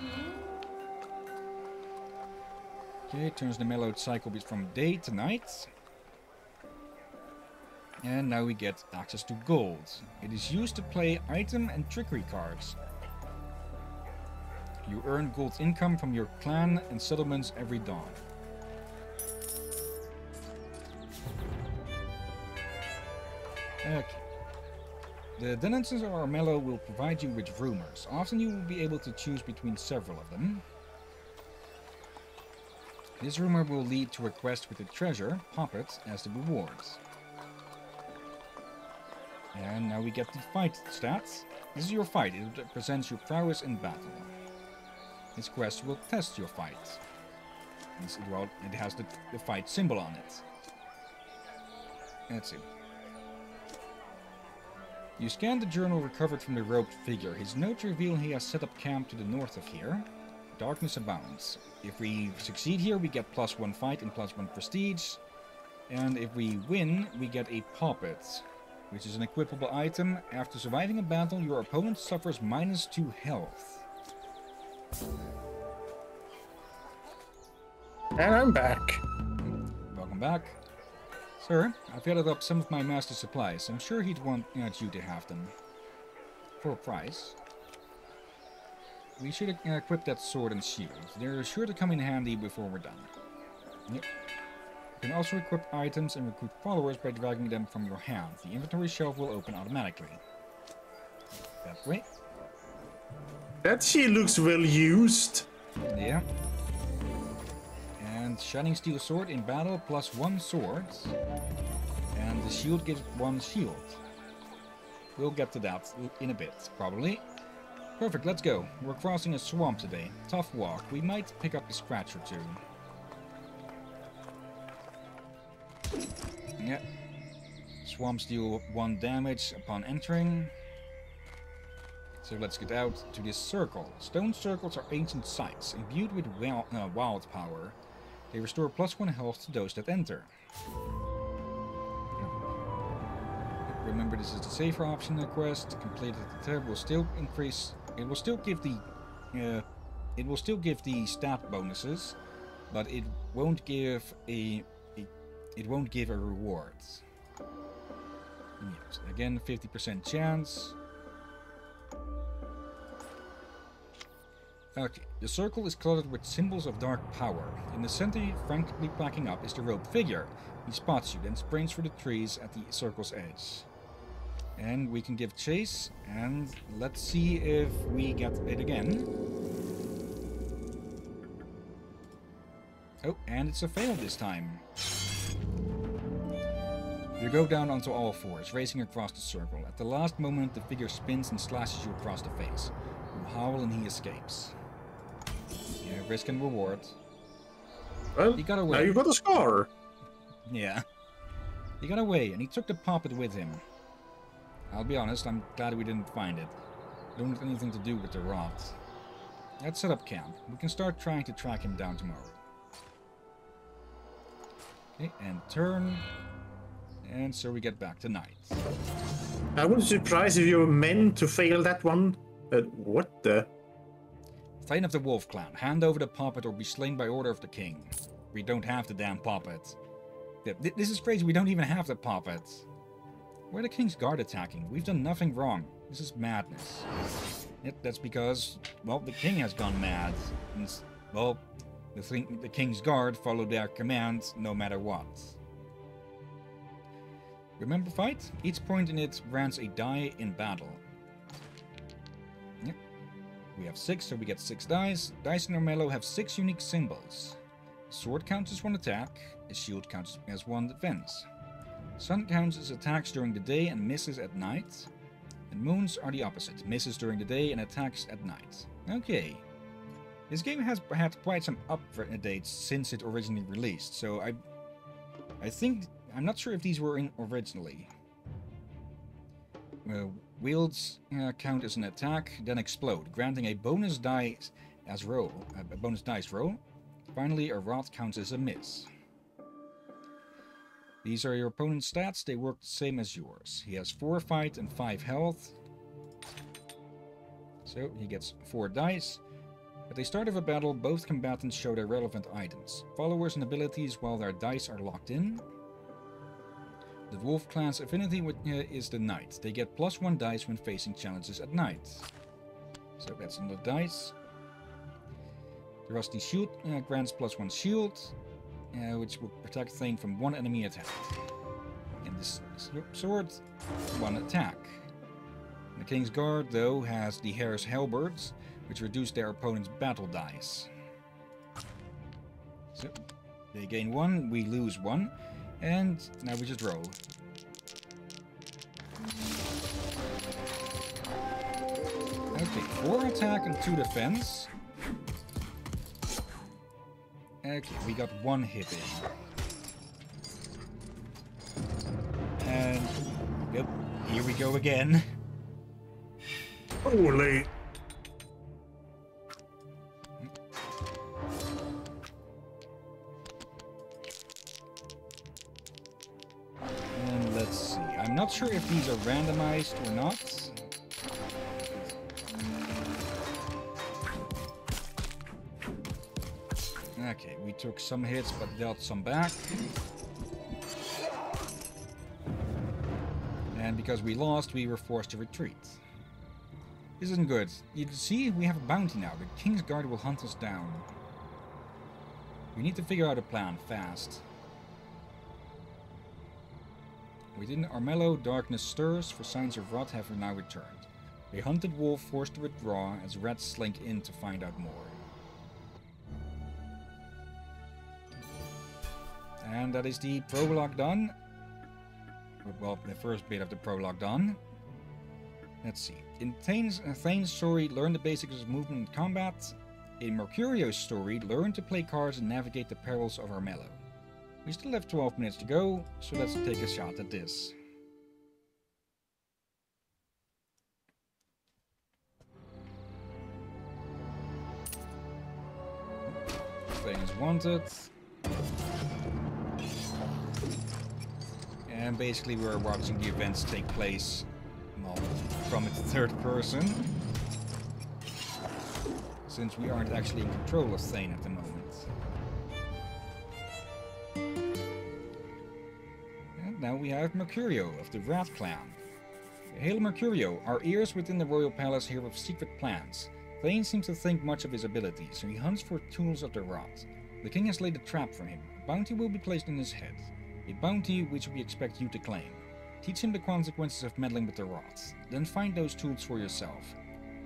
Okay, turns the mellowed cycle from day to night. And now we get access to gold. It is used to play item and trickery cards. You earn gold income from your clan and settlements every dawn. Okay. The denizens of Armello will provide you with rumors. Often you will be able to choose between several of them. This rumor will lead to a quest with the treasure, Poppet, as the rewards. And now we get the fight stats. This is your fight. It represents your prowess in battle. This quest will test your fight. Well, it has the, the fight symbol on it. Let's see. You scan the journal recovered from the roped figure. His notes reveal he has set up camp to the north of here. Darkness abounds. If we succeed here, we get plus one fight and plus one prestige. And if we win, we get a poppet, which is an equipable item. After surviving a battle, your opponent suffers minus two health. And I'm back. Welcome back. Sir, I've gathered up some of my master's supplies. I'm sure he'd want uh, you to have them. For a price. We should uh, equip that sword and shield. They're sure to come in handy before we're done. Yep. You can also equip items and recruit followers by dragging them from your hand. The inventory shelf will open automatically. That way. That shield looks well used. Yeah. And Shining Steel Sword in battle plus one sword. And the shield gives one shield. We'll get to that in a bit, probably. Perfect, let's go. We're crossing a swamp today. Tough walk. We might pick up a scratch or two. Yeah. Swamps deal one damage upon entering. So let's get out to this circle. Stone circles are ancient sites, imbued with wild, uh, wild power. They restore plus one health to those that enter. Remember, this is the safer option in the quest. Completed the tab will still increase. It will still give the, uh, it will still give the stat bonuses, but it won't give a it won't give a reward. Yes, again, 50% chance. Okay, the circle is cluttered with symbols of dark power. In the center, frankly backing up, is the robed figure. He spots you, then sprints for the trees at the circle's edge. And we can give chase, and let's see if we get it again. Oh, and it's a fail this time. You go down onto all fours, racing across the circle. At the last moment, the figure spins and slashes you across the face. You howl and he escapes. Yeah, risk and reward. Well, He got now away. you got a scar. Yeah. He got away, and he took the puppet with him. I'll be honest, I'm glad we didn't find it. Don't have anything to do with the rot. Let's set up camp. We can start trying to track him down tomorrow. Okay, and turn. And so we get back to night. I wouldn't surprise if you were meant to fail that one. But what the? Titan of the Wolf Clan, hand over the puppet or be slain by order of the king. We don't have the damn puppet. This is crazy, we don't even have the puppet. Why are the King's Guard attacking? We've done nothing wrong. This is madness. Yep, that's because, well, the king has gone mad. And, well, the, thing, the King's Guard follow their commands no matter what. Remember fight? Each point in it grants a die in battle. Yep. We have six, so we get six dice. Dice in Armello have six unique symbols. Sword counts as one attack, a shield counts as one defense. Sun counts as attacks during the day and misses at night. And moons are the opposite, misses during the day and attacks at night. Okay. This game has had quite some updates since it originally released, so I I think I'm not sure if these were in originally. Uh, wields uh, count as an attack, then explode, granting a bonus dice as roll, a bonus dice roll. Finally, a rot counts as a miss. These are your opponent's stats. They work the same as yours. He has 4 fight and 5 health. So he gets 4 dice. At the start of a battle, both combatants show their relevant items. Followers and abilities while their dice are locked in. The Wolf clan's affinity with, uh, is the Night. They get plus 1 dice when facing challenges at night. So that's another dice. The Rusty Shield uh, grants plus 1 shield uh, which will protect Thane from one enemy attack. And this sword, one attack. The King's Guard, though, has the Hare's Halberds, which reduce their opponent's battle dice. So, they gain one, we lose one, and now we just roll. Okay, four attack and two defense. Okay, we got one hit in. And, yep, here we go again. Holy. Sure if these are randomized or not. Okay, we took some hits but dealt some back. And because we lost, we were forced to retreat. This isn't good. You see we have a bounty now. The King's Guard will hunt us down. We need to figure out a plan fast. Within Armello, darkness stirs, for signs of rot have now returned. A hunted wolf forced to withdraw as rats slink in to find out more. And that is the prologue done. Well, the first bit of the prologue done. Let's see. In Thane's, Thane's story, learn the basics of movement and combat. In Mercurio's story, learn to play cards and navigate the perils of Armello. We still have 12 minutes to go, so let's take a shot at this. Things wanted. And basically we're watching the events take place well, from its third person. Since we aren't actually in control of Thane at the moment. Now we have Mercurio of the Rat Clan. Hail Mercurio, our ears within the royal palace hear of secret plans. Thane seems to think much of his abilities, so he hunts for tools of the rot. The king has laid a trap for him. A bounty will be placed in his head. A bounty which we expect you to claim. Teach him the consequences of meddling with the rot. Then find those tools for yourself.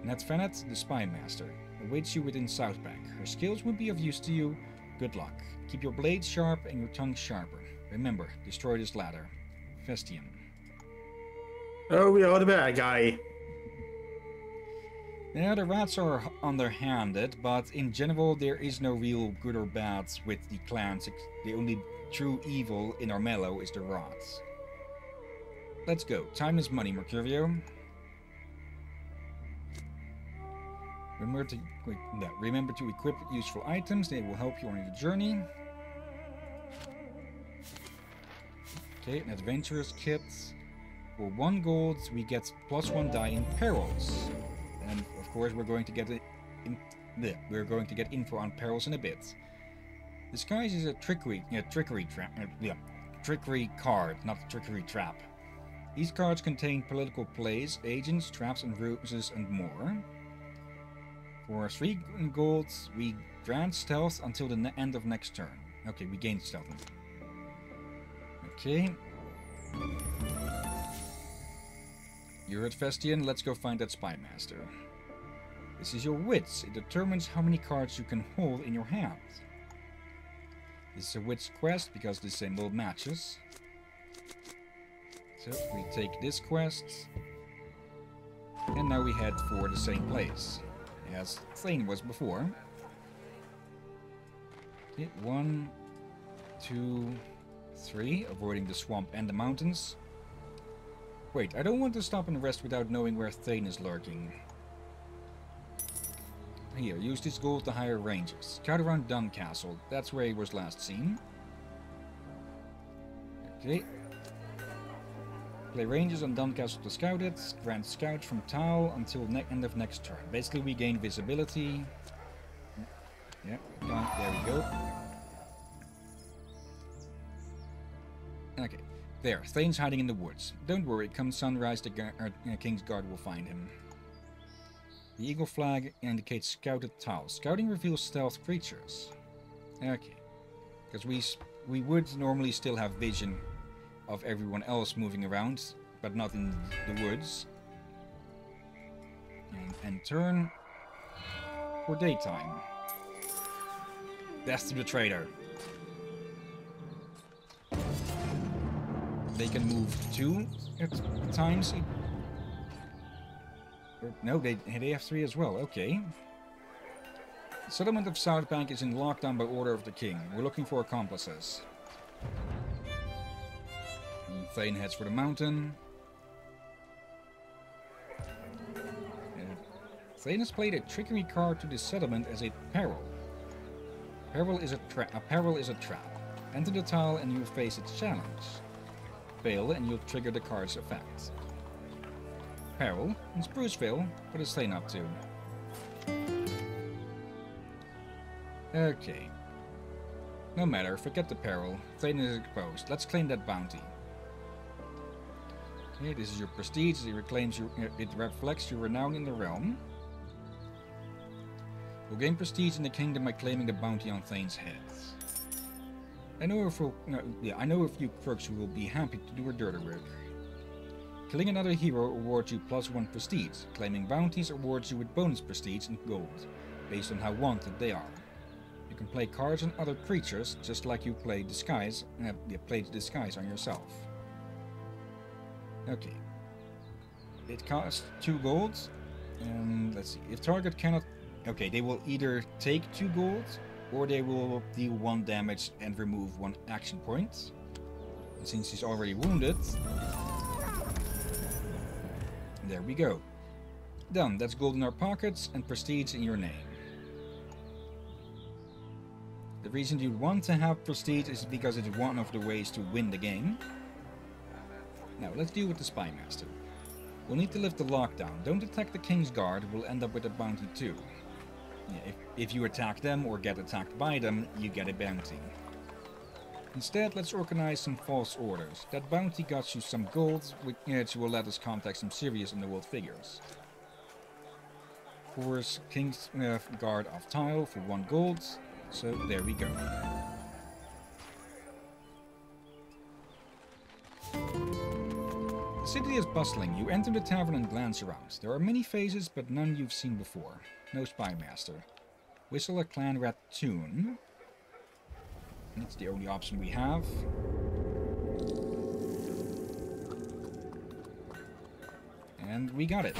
Nat the spy master, awaits you within Southbank. Her skills will be of use to you. Good luck. Keep your blades sharp and your tongue sharper. Remember, destroy this ladder. Vestian. Oh, we are the bad guy. Yeah, the rats are underhanded, but in general there is no real good or bad with the clans. The only true evil in Armello is the rats. Let's go. Time is money, Mercurio. Remember to, no, remember to equip useful items. They will help you on your journey. Okay, an adventurer's kit. For one gold, we get plus one die in perils. And of course, we're going to get we're going to get info on perils in a bit. Disguise is a trickery, a trickery trap. Uh, yeah, trickery card, not a trickery trap. These cards contain political plays, agents, traps, and ruses, and more. For three golds, we grant stealth until the end of next turn. Okay, we gain stealth. Okay. You're at Vestian, let's go find that spy master. This is your wits. It determines how many cards you can hold in your hand. This is a wits quest because the symbol matches. So we take this quest. And now we head for the same place as Thane was before. Okay, one, two, three, avoiding the swamp and the mountains. Wait, I don't want to stop and rest without knowing where Thane is lurking. Here, use this gold to higher ranges. Scout around Dun Castle, that's where he was last seen. Okay. Play rangers on Dun Castle to scout it. Grant scout from Tal until end of next turn. Basically, we gain visibility. Yeah, there we go. Okay, there. Thane's hiding in the woods. Don't worry, come sunrise, the uh, King's Guard will find him. The eagle flag indicates scouted tiles. Scouting reveals stealth creatures. Okay, because we we would normally still have vision of everyone else moving around, but not in the woods. And, and turn for daytime. Death to the traitor. They can move two at times. Er, no, they, they have three as well. Okay. Settlement of South Bank is in lockdown by order of the king. We're looking for accomplices. And Thane heads for the mountain. Thane has played a trickery card to the settlement as a peril. Peril is a, a peril is a trap. Enter the tile and you'll face its challenge. Fail and you'll trigger the card's effect. Peril, it's Sprucevale, what is Thane up to? Okay. No matter, forget the peril. Thane is exposed. Let's claim that bounty. Okay, this is your prestige. It reclaims your. It reflects your renown in the realm. You'll gain prestige in the kingdom by claiming the bounty on Thane's head. I know if we'll, no, yeah, I know a few crooks who will be happy to do her dirty work. Killing another hero awards you plus one prestige. Claiming bounties awards you with bonus prestige and gold, based on how wanted they are. You can play cards on other creatures, just like you play disguise. Yeah, play the disguise on yourself. Okay. It costs two golds. And let's see. If target cannot. Okay, they will either take two golds or they will deal one damage and remove one action point. And since he's already wounded. There we go. Done. That's gold in our pockets and prestige in your name. The reason you want to have prestige is because it's one of the ways to win the game. Now, let's deal with the Spy Master. We'll need to lift the lockdown. Don't attack the King's Guard, we'll end up with a bounty too. If, if you attack them or get attacked by them, you get a bounty. Instead, let's organize some false orders. That bounty got you some gold, which will let us contact some serious underworld figures. Course King's uh, Guard of Tile for one gold, so there we go. City is bustling. You enter the tavern and glance around. There are many faces, but none you've seen before. No spy master. Whistle a clan rat tune. That's the only option we have. And we got it.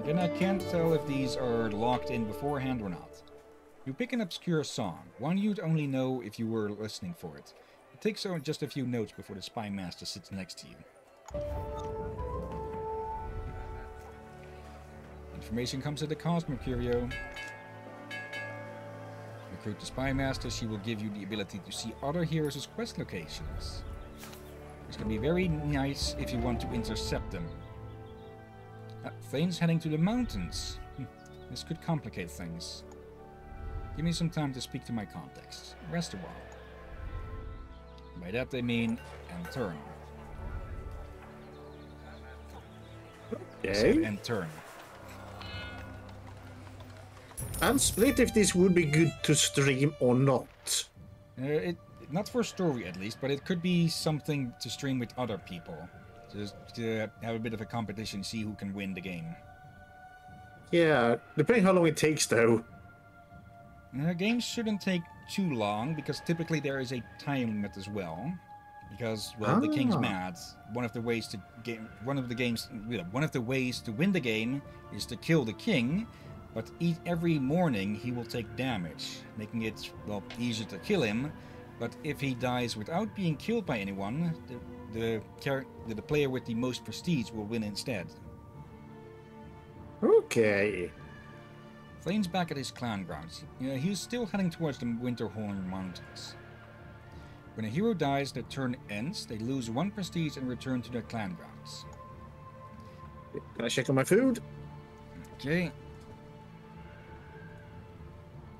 Again, I can't tell if these are locked in beforehand or not. You pick an obscure song, one you'd only know if you were listening for it. It takes just a few notes before the spy master sits next to you. Information comes at the cost, Mercurio. Recruit the spy master, she will give you the ability to see other heroes' quest locations. It's gonna be very nice if you want to intercept them. Uh, Thane's heading to the mountains. Hm, This could complicate things. Give me some time to speak to my contacts. Rest a while. By that they mean and turn. Okay. and turn. I'm split if this would be good to stream or not. Uh, it not for story at least, but it could be something to stream with other people. Just to have a bit of a competition, see who can win the game. Yeah, depending how long it takes though. Uh, games shouldn't take too long because typically there is a time limit as well. Because well, the king's Ah. mad. One of the ways to game, one of the games, one of the ways to win the game is to kill the king. But each, every morning he will take damage, making it well easier to kill him. But if he dies without being killed by anyone, the the, the, the player with the most prestige will win instead. Okay. Thane's back at his clan grounds. Yeah, he's still heading towards the Winterhorn Mountains. When a hero dies, their turn ends, they lose one prestige and return to their clan grounds. Can I check on my food? Okay.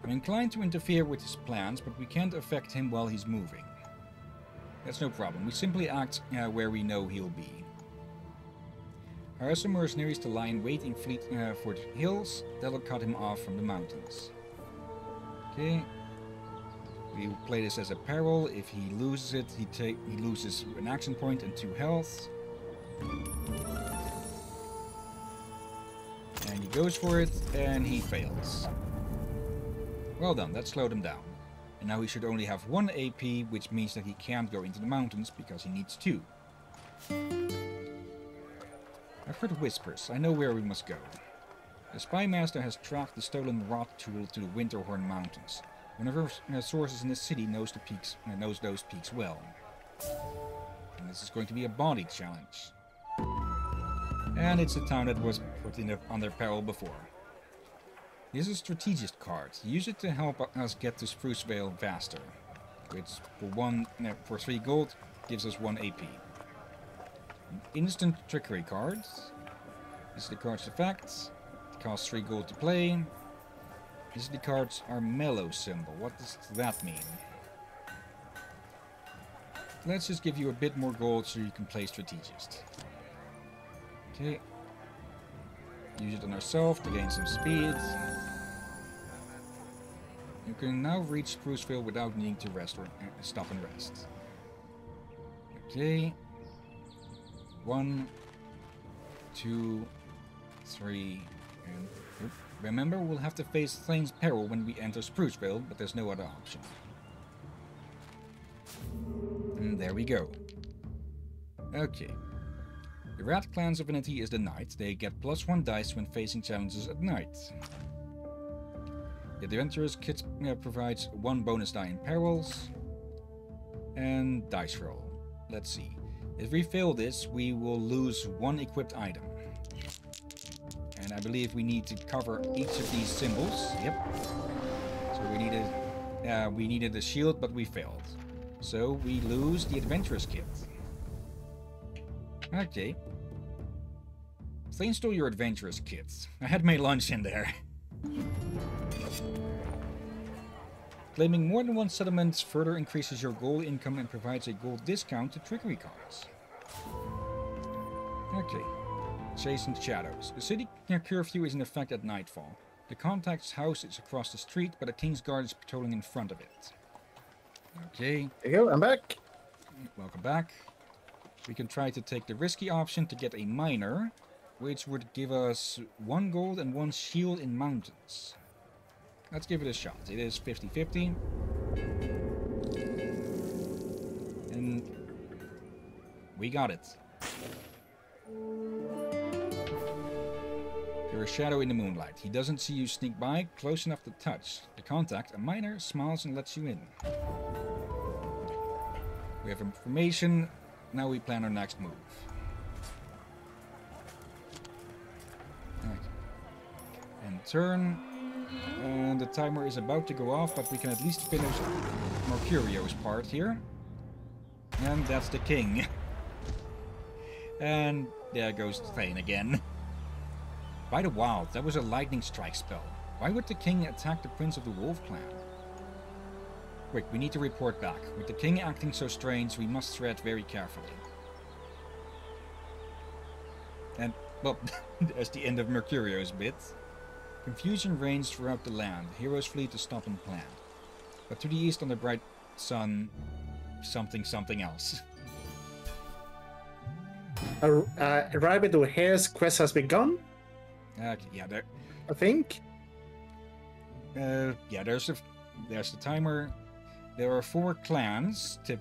I'm inclined to interfere with his plans, but we can't affect him while he's moving. That's no problem. We simply act uh, where we know he'll be. Hire some mercenaries to lie in wait in fleet uh, for the hills. That'll cut him off from the mountains. Okay. Will play this as a peril. If he loses it, he take he loses an action point and two health. And he goes for it, and he fails. Well done, that slowed him down. And now he should only have one AP, which means that he can't go into the mountains because he needs two. I've heard whispers. I know where we must go. The spy master has tracked the stolen rod tool to the Winterhorn Mountains. One of our sources in the city knows the peaks, knows those peaks well. And this is going to be a body challenge. And it's a town that was put in under peril before. This is a strategist card. Use it to help us get to Sprucevale faster. Which for one for three gold gives us one AP. An instant trickery card. This is the card's effects. It costs three gold to play. The cards Armello symbol. What does that mean? Let's just give you a bit more gold so you can play strategist. Okay. Use it on ourselves to gain some speed. You can now reach Sprucevale without needing to rest or uh, stop and rest. Okay. One, two, three, and. Remember we'll have to face Thane's peril when we enter Sprucevale, but there's no other option. And there we go. Okay. The Rat Clan's affinity is the Night. They get plus one dice when facing challenges at night. The Adventurer's Kit uh, provides one bonus die in perils. And dice roll. Let's see. If we fail this, we will lose one equipped item. And I believe we need to cover each of these symbols. Yep. So we needed, uh, we needed a shield, but we failed. So we lose the Adventurous Kit. Okay. Thane stole your Adventurous Kit. I had my lunch in there. Claiming more than one settlement further increases your gold income and provides a gold discount to trickery cards. Okay. Chasing Shadows. The city curfew is in effect at nightfall. The contact's house is across the street, but a King's Guard is patrolling in front of it. Okay. There you go, I'm back. Welcome back. We can try to take the risky option to get a miner, which would give us one gold and one shield in mountains. Let's give it a shot. It is 50-50. And we got it. You're a shadow in the moonlight. He doesn't see you sneak by, close enough to touch. The contact, a miner, smiles and lets you in. We have information. Now we plan our next move. And turn. And the timer is about to go off, but we can at least finish Mercurio's part here. And that's the king. and there goes Thane again. By the wild, that was a lightning strike spell. Why would the king attack the prince of the wolf clan? Quick, we need to report back. With the king acting so strange, we must tread very carefully. And, well, there's the end of Mercurio's bit. Confusion reigns throughout the land. Heroes flee to stop and plan. But to the east on the bright sun, something something else. Uh, uh, Rabbit O'Hare's quest has begun, Okay, yeah, there, I think. uh, yeah, there's the, there's the timer. There are four clans, tip,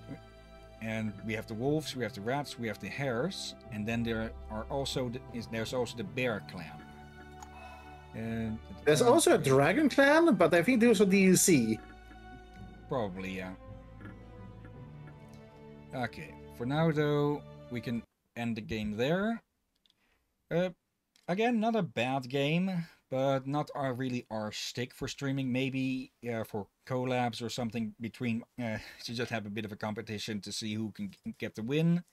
and we have the wolves, we have the rats, we have the hares, and then there are also the, is there's also the bear clan. And There's uh, also a Dragon Clan, but I think those are DLC. Probably, yeah. Okay, for now though, we can end the game there. Uh, again, not a bad game, but not our really our stick for streaming. Maybe yeah, for collabs or something between uh, to just have a bit of a competition to see who can get the win.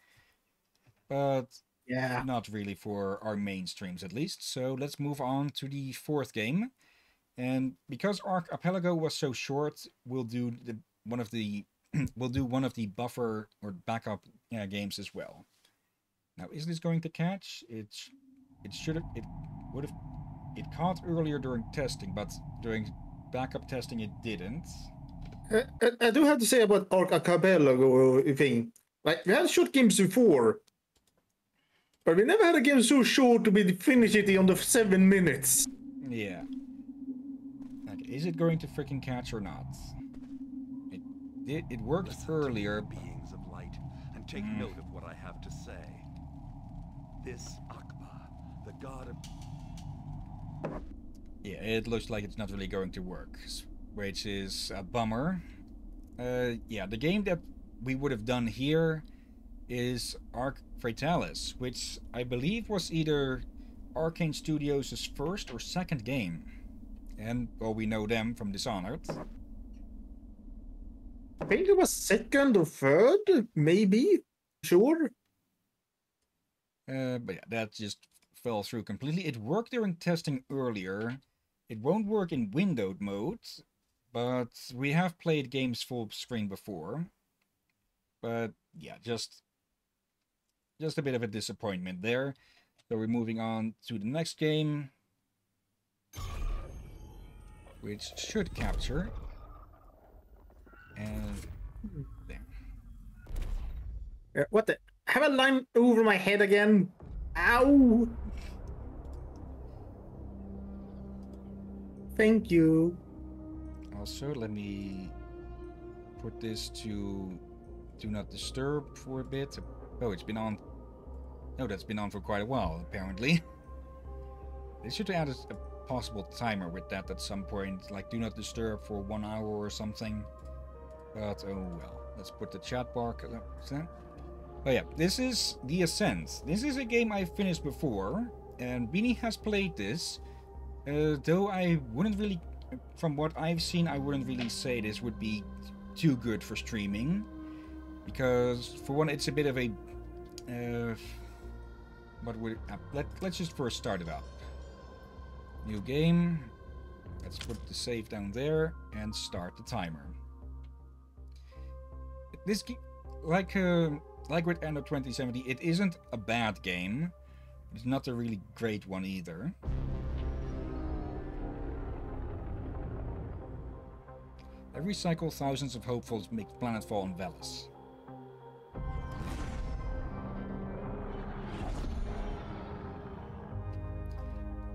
But Yeah. not really for our main streams at least. So let's move on to the fourth game. And because Arc Apellago was so short, we'll do the one of the we'll do one of the buffer or backup uh, games as well. Now, is this going to catch? It sh- it should have it would have it caught earlier during testing, but during backup testing it didn't. Uh, I, I do have to say about Arc Apellago thing. Like, we had short games before, but we never had a game so short to be finished it on the seven minutes. Yeah. Like, is it going to freaking catch or not? It it, it worked Listen earlier. beings of light, and take Mm. note of what I have to say. This Akbaa, the god of Yeah, it looks like it's not really going to work, which is a bummer. Uh, yeah, the game that we would have done here is Arx Fatalis, which I believe was either Arkane Studios' first or second game. And, well, we know them from Dishonored. I think it was second or third, maybe. Sure. Uh, but yeah, that just fell through completely. It worked during testing earlier. It won't work in windowed mode, but we have played games full screen before. But yeah, just just a bit of a disappointment there. So we're moving on to the next game, which should capture. And there. Uh, what the? Have a line over my head again. Ow! Thank you. Also, let me put this to do not disturb for a bit. Oh, it's been on. No, that's been on for quite a while, apparently. They should add a a possible timer with that at some point, like do not disturb for one hour or something. But oh well. Let's put the chat bar. Uh, oh yeah, this is The Ascent. This is a game I finished before, and Beanie has played this. Uh, though I wouldn't really, from what I've seen, I wouldn't really say this would be too good for streaming, because for one, it's a bit of a, uh, what would uh, let let's just first start it up. New game. Let's put the save down there and start the timer. This, like uh, like with Anno 2070, it isn't a bad game. It's not a really great one either. Every cycle, thousands of hopefuls make planetfall on Veles.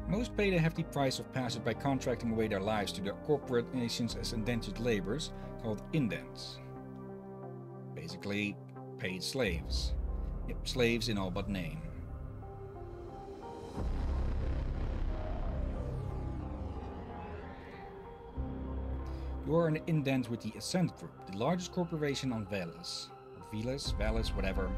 Most pay the hefty price of passage by contracting away their lives to the corporate nations as indentured laborers, called indents. Basically, paid slaves. Yep, slaves in all but name. You are an indent with the Ascent Group, the largest corporation on Veles. Or Veles, Veles, whatever.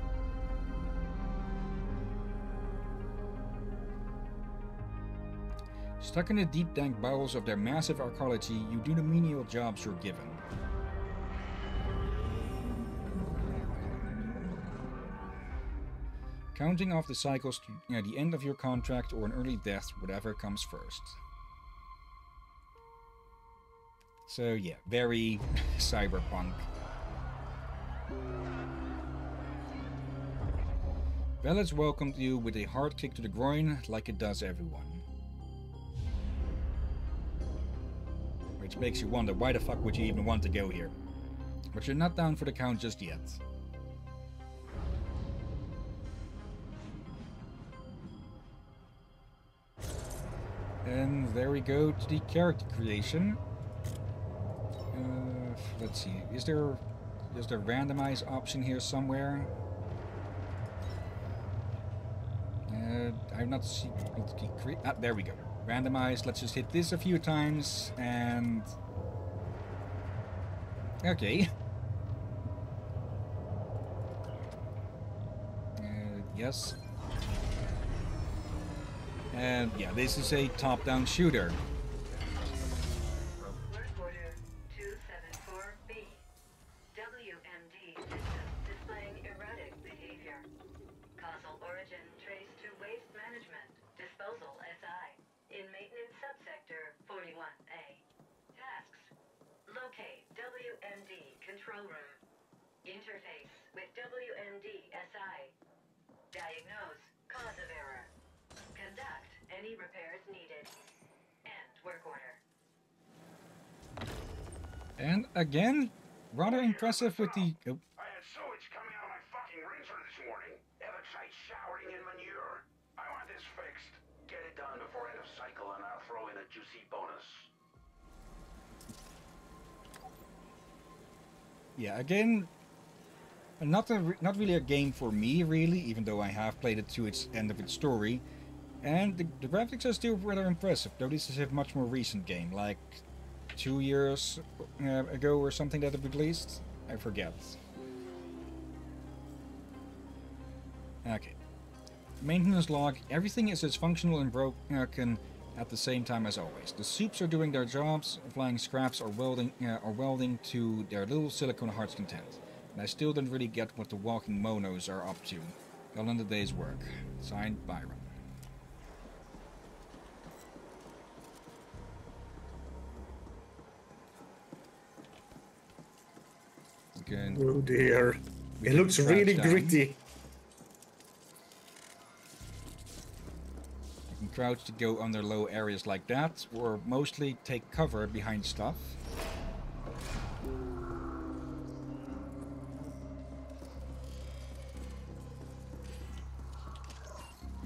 Stuck in the deep dank bowels of their massive arcology, you do the menial jobs you're given. Counting off the cycles to near the end of your contract or an early death, whatever comes first. So yeah, very cyberpunk. Veles welcomed you with a hard kick to the groin, like it does everyone. Which makes you wonder why the fuck would you even want to go here? But you're not down for the count just yet. And there we go to the character creation. Uh, let's see. Is there is there randomize option here somewhere? Uh, I've not seen. Ah, there we go. Randomize. Let's just hit this a few times and. Okay. Uh, yes. And yeah, this is a top-down shooter. any repairs needed. End work order. And again, rather impressive with the... Oh. I had sewage coming out of my fucking rinser this morning. Eversite showering in manure. I want this fixed. Get it done before end of cycle and I'll throw in a juicy bonus. Yeah, again, not, a, not really a game for me, really, even though I have played it to its end of its story. And the, the graphics are still rather impressive, though this is a much more recent game, like two years uh, ago or something that it released. I forget. Okay. Maintenance log. Everything is as functional and broken at the same time as always. The soups are doing their jobs, flying scraps or welding, uh, or welding to their little silicone heart's content. And I still don't really get what the walking monos are up to. Well in the day's work. Signed, Byron. Oh dear. It looks really down. gritty. You can crouch to go under low areas like that, or mostly take cover behind stuff.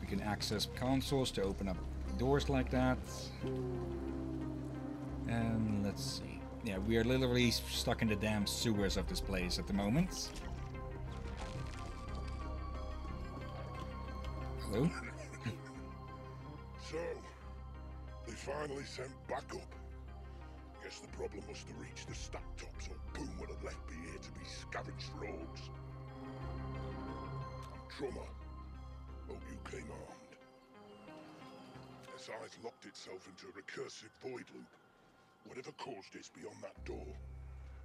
We can access consoles to open up doors like that. And let's see. Yeah, we are literally stuck in the damn sewers of this place at the moment. Hello? So, they finally sent backup. Guess the problem must have reached the stack tops, or Boom would have left me here to be scavenged rogues. I'm Trummer. Hope you came armed. SI's locked itself into a recursive void loop. Whatever caused this beyond that door,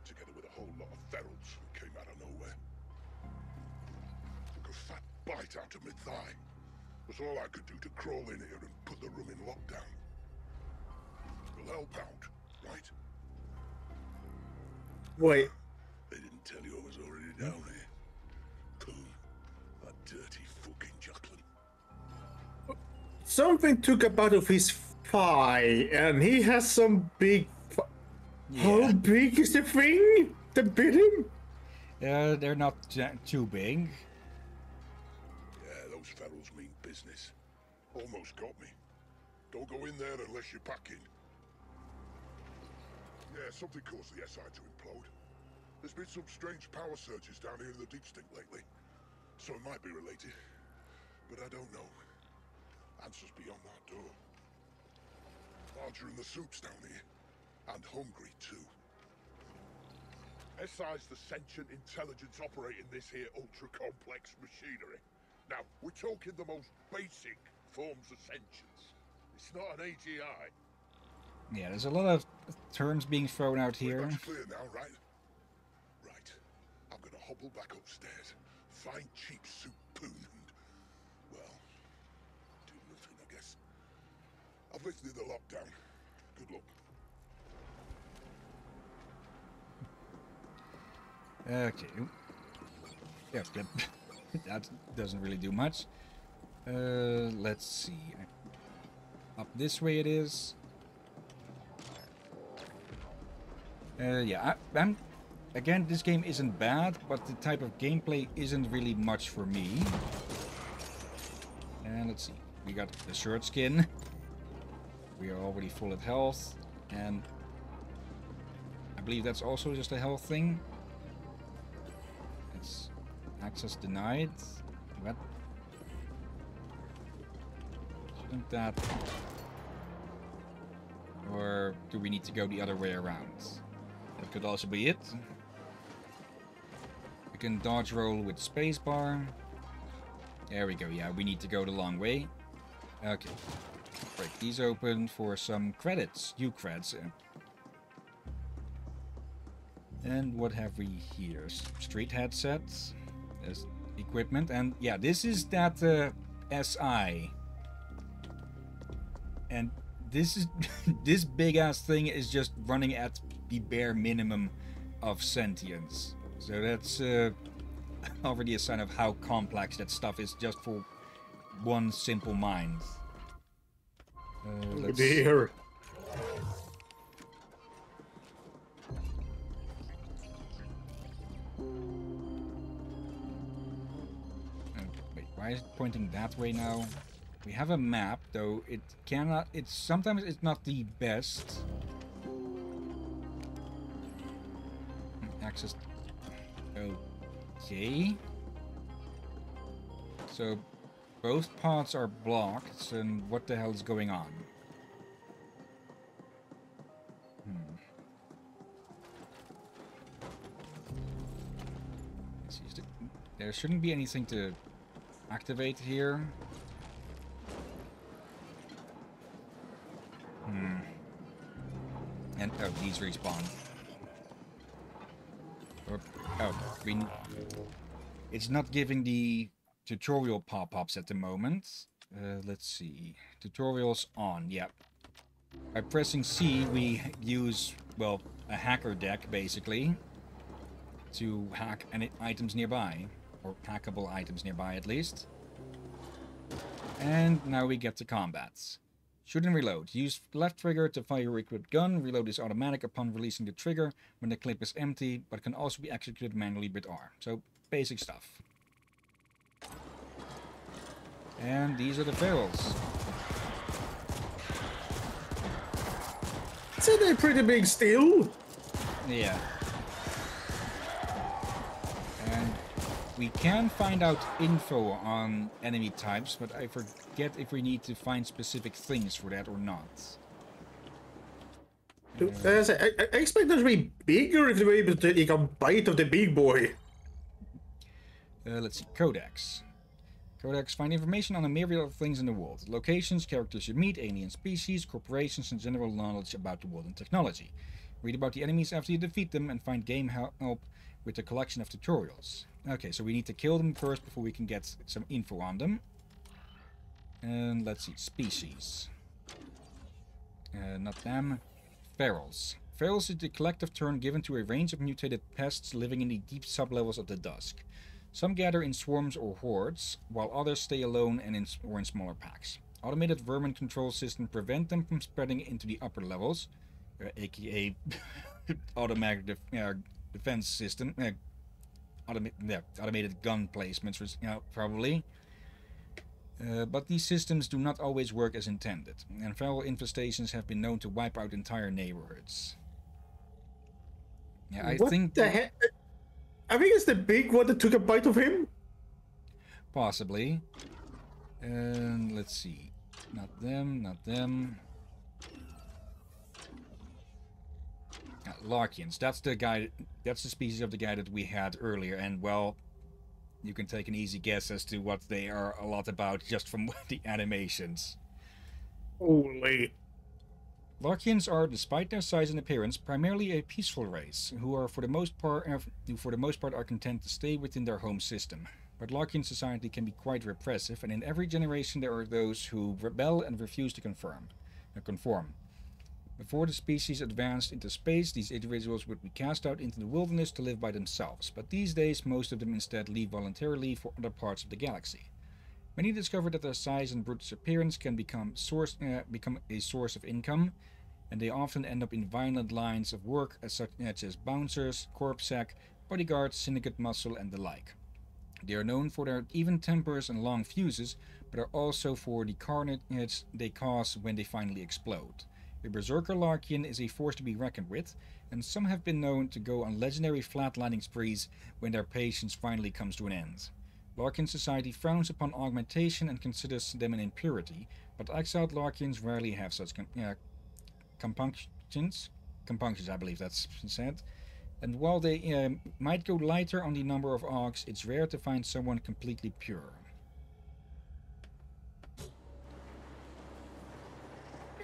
together with a whole lot of ferals who came out of nowhere. Took a fat bite out of my thigh. Was all I could do to crawl in here and put the room in lockdown. We'll help out, right? Wait, They didn't tell you I was already down hmm? here. Pooh. That dirty fucking Jacqueline. something took a bite of his thigh, and he has some big. F- How big is the thing that bit him? Uh, they're not ja- too big. Yeah, those ferals mean business. Almost got me. Don't go in there unless you're packing. Yeah, something caused the SI to implode. There's been some strange power surges down here in the deep stink lately. So it might be related. But I don't know. Answers beyond that door. Larger in the soups down here. And hungry too. SI's the sentient intelligence operating this here ultra-complex machinery. Now, we're talking the most basic forms of sentience. It's not an AGI. Yeah, there's a lot of terms being thrown out here. That's clear now, right? Right. I'm gonna hobble back upstairs, find cheap soup poon, and, well, do nothing, I guess. I've lifted the lockdown. Good luck. Okay. Yeah, that, that doesn't really do much. Uh, let's see. Up this way it is. Uh, yeah, I, I'm. Again, this game isn't bad, but the type of gameplay isn't really much for me. And let's see. We got the shirt skin. We are already full of health, and I believe that's also just a health thing. It's access denied. What? Shouldn't that... Or do we need to go the other way around? That could also be it. We can dodge roll with spacebar. There we go, yeah, we need to go the long way. Okay. Break these open for some credits. You creds. uh, and what have we here? Street headsets, there's equipment, and yeah, this is that uh, SI. And this is this big ass thing is just running at the bare minimum of sentience. So that's uh, already a sign of how complex that stuff is just for one simple mind. Uh, dear. Wait, why is it pointing that way now? We have a map, though it cannot. It's sometimes it's not the best. Access Okay. So both parts are blocked, and what the hell is going on? Hmm. The- There shouldn't be anything to activate here. Hmm. And oh, these respawn. Or, oh, we. It's not giving the tutorial pop-ups at the moment. Uh, let's see. Tutorials on. Yep. By pressing C, we use well a hacker deck basically to hack any items nearby, or hackable items nearby at least. And now we get to combats. Shoot and reload. Use left trigger to fire your equipped gun. Reload is automatic upon releasing the trigger when the clip is empty, but can also be executed manually with R. So, basic stuff. And these are the ferals. So they're pretty big still. Yeah. And we can find out info on enemy types, but I forget if we need to find specific things for that or not. I, I, I expect them to be bigger if they were able to take a bite of the big boy. Uh, let's see, Codex. Codex find information on a myriad of things in the world. Locations, characters you meet, alien species, corporations, and general knowledge about the world and technology. Read about the enemies after you defeat them and find game help with a collection of tutorials. Okay, so we need to kill them first before we can get some info on them. And let's see, species. Uh, not them. Ferals. Ferals is the collective term given to a range of mutated pests living in the deep sublevels of the dusk. Some gather in swarms or hordes, while others stay alone and in, or in smaller packs. Automated vermin control systems prevent them from spreading into the upper levels, uh, aka automatic def- uh, defense system, uh, automa- yeah, automated gun placements, you know, probably. Uh, but these systems do not always work as intended, and feral infestations have been known to wipe out entire neighborhoods. Yeah, I what think the heck? I think it's the big one that took a bite of him. Possibly. And let's see. Not them, not them. Uh, Larkians. That's the guy. That's the species of the guy that we had earlier. And well, you can take an easy guess as to what they are a lot about just from the animations. Holy. Larkians are, despite their size and appearance, primarily a peaceful race, who are for the most part, who for the most part are content to stay within their home system. But Larkian society can be quite repressive, and in every generation there are those who rebel and refuse to conform. Uh, conform. Before the species advanced into space, these individuals would be cast out into the wilderness to live by themselves. But these days, most of them instead leave voluntarily for other parts of the galaxy. Many discover that their size and brutish appearance can become source uh, become a source of income, and they often end up in violent lines of work as such as bouncers, corpsec, bodyguards, syndicate muscle, and the like. They are known for their even tempers and long fuses, but are also for the carnage they cause when they finally explode. A Berserker Larkian is a force to be reckoned with, and some have been known to go on legendary flatlining sprees when their patience finally comes to an end. Larkian society frowns upon augmentation and considers them an impurity, but exiled Larkians rarely have such com- uh, compunctions. Compunctions, I believe that's said. And while they might go lighter on the number of Augs, it's rare to find someone completely pure.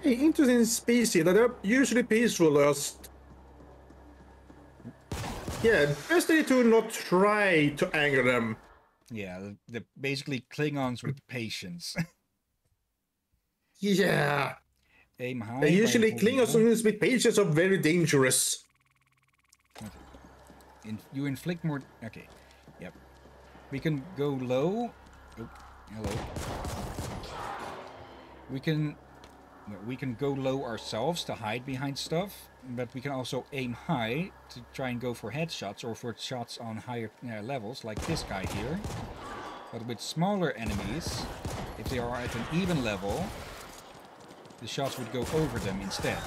Interesting species that are usually peaceful. Just yeah, best to not try to anger them. Yeah, the, the basically Klingons with patience. Yeah. Aim high. Usually Klingons with patience are very dangerous. down. In, you inflict more. Okay. Yep. We can go low. Oh, hello. We can. We can go low ourselves to hide behind stuff, but we can also aim high to try and go for headshots or for shots on higher uh, levels, like this guy here. But with smaller enemies, if they are at an even level, the shots would go over them instead.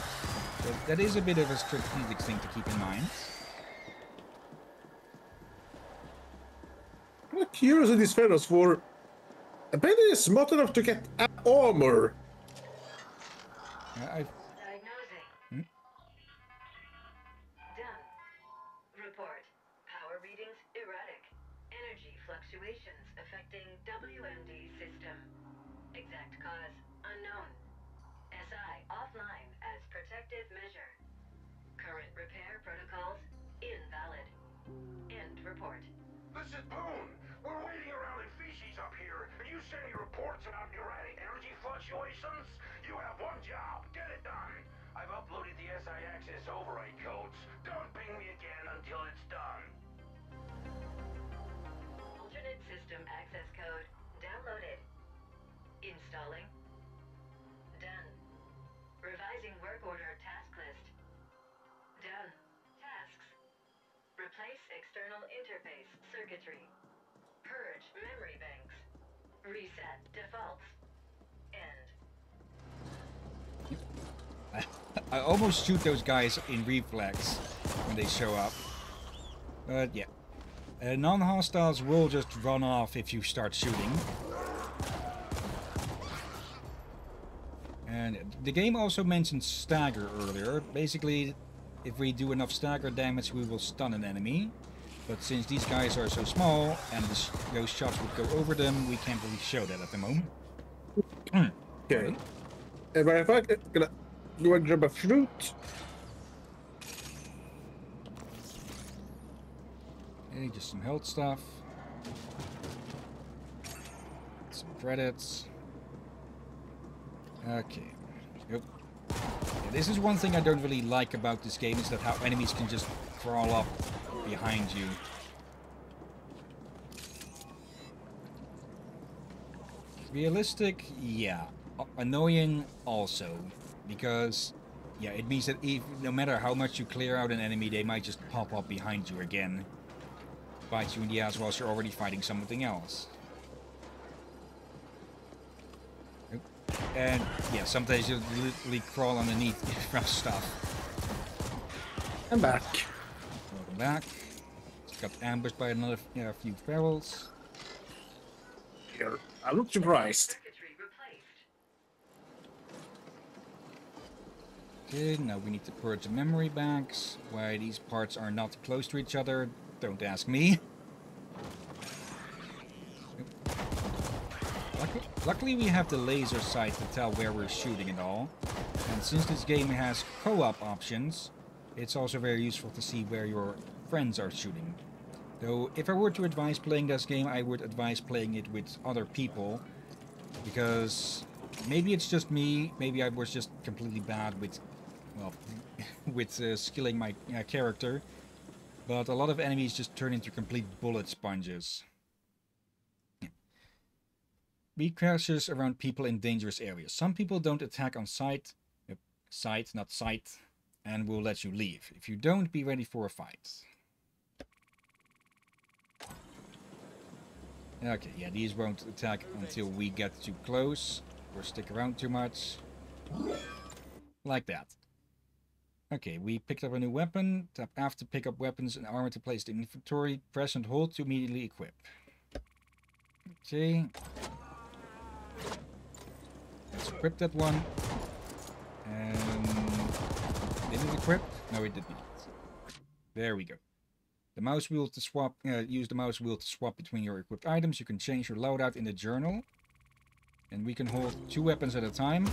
So that is a bit of a strategic thing to keep in mind. curious with these fellows for. Apparently, they're smart enough to get armor. I, Diagnosing. Hmm? Done. Report. Power readings erratic. Energy fluctuations affecting WMD system. Exact cause unknown. SI offline as protective measure. Current repair protocols invalid. End report. This is Boone. We're waiting around in feces up here, and you send me reports about erratic energy fluctuations? Access override codes. Don't ping me again until it's done. Alternate system access code downloaded. Installing. Done. Revising work order task list. Done. Tasks. Replace external interface circuitry. Purge memory banks. Reset defaults. End. I almost shoot those guys in reflex when they show up. But yeah. Uh, Non-hostiles will just run off if you start shooting. And the game also mentioned stagger earlier. Basically, if we do enough stagger damage, we will stun an enemy. But since these guys are so small, and those shots would go over them, we can't really show that at the moment. Okay. But if I go and grab a fruit. Okay, just some health stuff. Some credits. Okay. Yep. Yeah, this is one thing I don't really like about this game, is that how enemies can just crawl up behind you. Realistic, yeah. Annoying, also. Because, yeah, it means that if, no matter how much you clear out an enemy, they might just pop up behind you again bite you in the ass whilst you're already fighting something else. And yeah, sometimes you literally crawl underneath from stuff. I'm back. Welcome back. Just got ambushed by another yeah, few ferals. Here. I look surprised. Circuitry replaced. Okay, now we need to purge the memory banks. Why these parts are not close to each other, don't ask me. Luckily, we have the laser sight to tell where we're shooting and all. And since this game has co-op options, it's also very useful to see where your friends are shooting. Though, if I were to advise playing this game, I would advise playing it with other people. Because maybe it's just me, maybe I was just completely bad with, well, with uh, skilling my uh, character. But a lot of enemies just turn into complete bullet sponges. Be cautious around people in dangerous areas. Some people don't attack on sight, uh, sight, not sight, and will let you leave. If you don't, be ready for a fight. Okay, yeah, these won't attack until we get too close or stick around too much. Like that. Okay, we picked up a new weapon. Tap F to pick up weapons and armor to place in inventory. Press and hold to immediately equip. Okay. Let's equip that one. And... Did it equip? No, it did not. There we go. The mouse wheel to swap, uh, use the mouse wheel to swap between your equipped items. You can change your loadout in the journal. And we can hold two weapons at a time.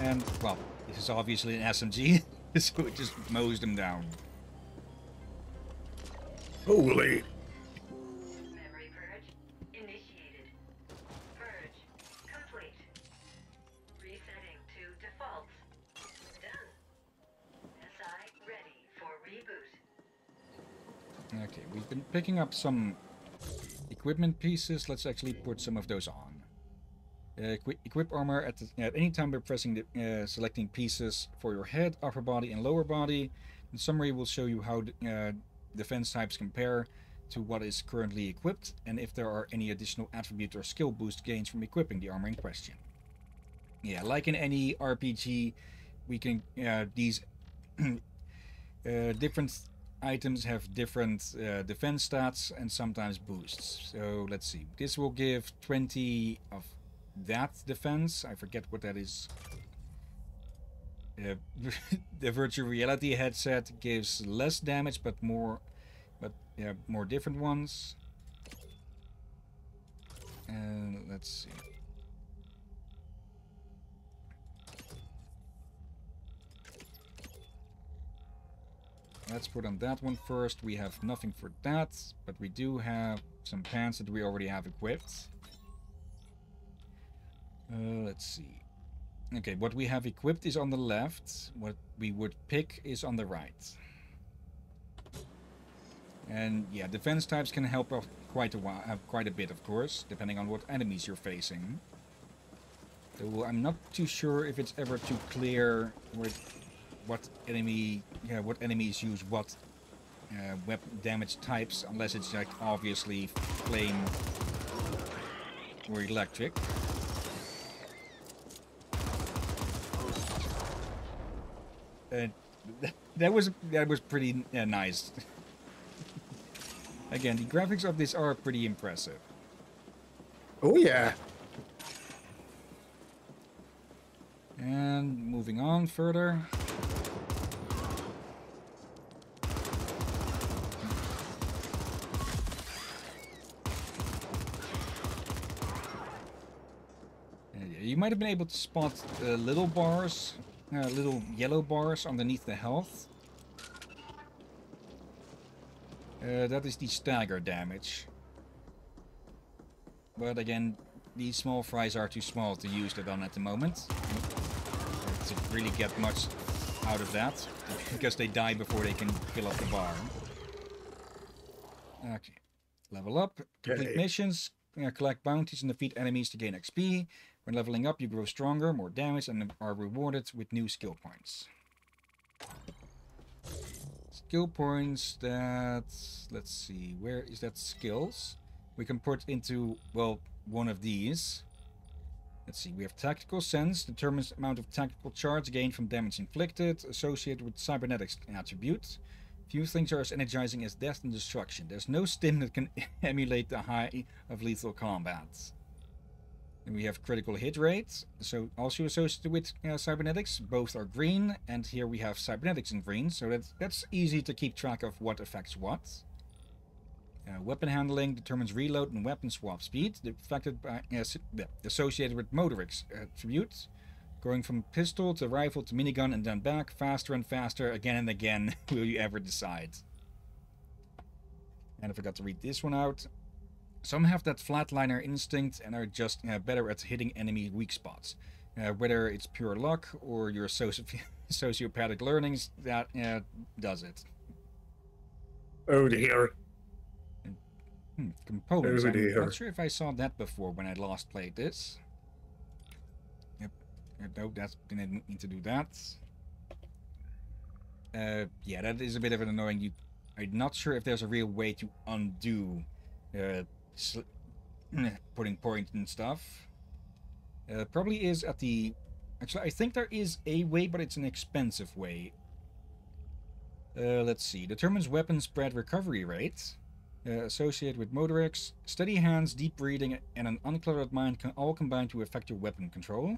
And, well, this is obviously an SMG, so it just mows them down. Holy. Memory purge initiated. Purge complete. Resetting to default. Done. SI ready for reboot. Okay, we've been picking up some equipment pieces. Let's actually put some of those on. Uh, equip armor at, the, at any time by pressing the uh, selecting pieces for your head, upper body, and lower body. The summary will show you how uh, defense types compare to what is currently equipped, and if there are any additional attribute or skill boost gains from equipping the armor in question. Yeah, like in any RPG, we can uh, these uh, different items have different uh, defense stats and sometimes boosts. So let's see. This will give 20 of that defense. I forget what that is. Uh, the virtual reality headset gives less damage, but more, but yeah, more different ones. And let's see. Let's put on that one first. We have nothing for that, but we do have some pants that we already have equipped. Uh, let's see. Okay, what we have equipped is on the left. What we would pick is on the right. And yeah, defense types can help out quite a while, have quite a bit, of course, depending on what enemies you're facing. So I'm not too sure if it's ever too clear what, what enemy, yeah, what enemies use what uh, weapon damage types, unless it's like obviously flame or electric. And that was that was pretty uh, nice. Again, the graphics of this are pretty impressive. Oh yeah. And moving on further. Uh, You might have been able to spot uh, little bars, uh, little yellow bars underneath the health. Uh, that is the stagger damage. But again, these small fries are too small to use that on at the moment. To really get much out of that. Because they die before they can fill up the bar. Okay. Level up. Complete Okay. missions. uh, collect bounties and defeat enemies to gain XP. When leveling up, you grow stronger, more damage, and are rewarded with new skill points. Skill points that... Let's see, where is that skills? We can put into, well, one of these. Let's see, we have Tactical Sense, determines amount of tactical charge gained from damage inflicted, associated with Cybernetics attribute. Few things are as energizing as death and destruction. There's no stim that can emulate the high of lethal combat. We have critical hit rate, so also associated with uh, cybernetics. Both are green, and here we have cybernetics in green, so that's, that's easy to keep track of what affects what. Uh, weapon handling determines reload and weapon swap speed, affected by uh, associated with motorics attributes. Going from pistol to rifle to minigun and then back faster and faster again and again will you ever decide. And I forgot to read this one out. Some have that flatliner instinct and are just uh, better at hitting enemy weak spots. Uh, whether it's pure luck or your soci- sociopathic learnings, that uh, does it. Oh dear. Hmm, components. Oh I'm dear. not sure if I saw that before when I last played this. Yep. Uh, No, that's didn't need to do that. Uh, yeah, that is a bit of an annoying. You, I'm not sure if there's a real way to undo uh, sl- putting points point and stuff. Uh, probably is at the. Actually, I think there is a way, but it's an expensive way. Uh, let's see. Determines weapon spread recovery rate. Uh, associated with Motorix, steady hands, deep breathing, and an uncluttered mind can all combine to affect your weapon control.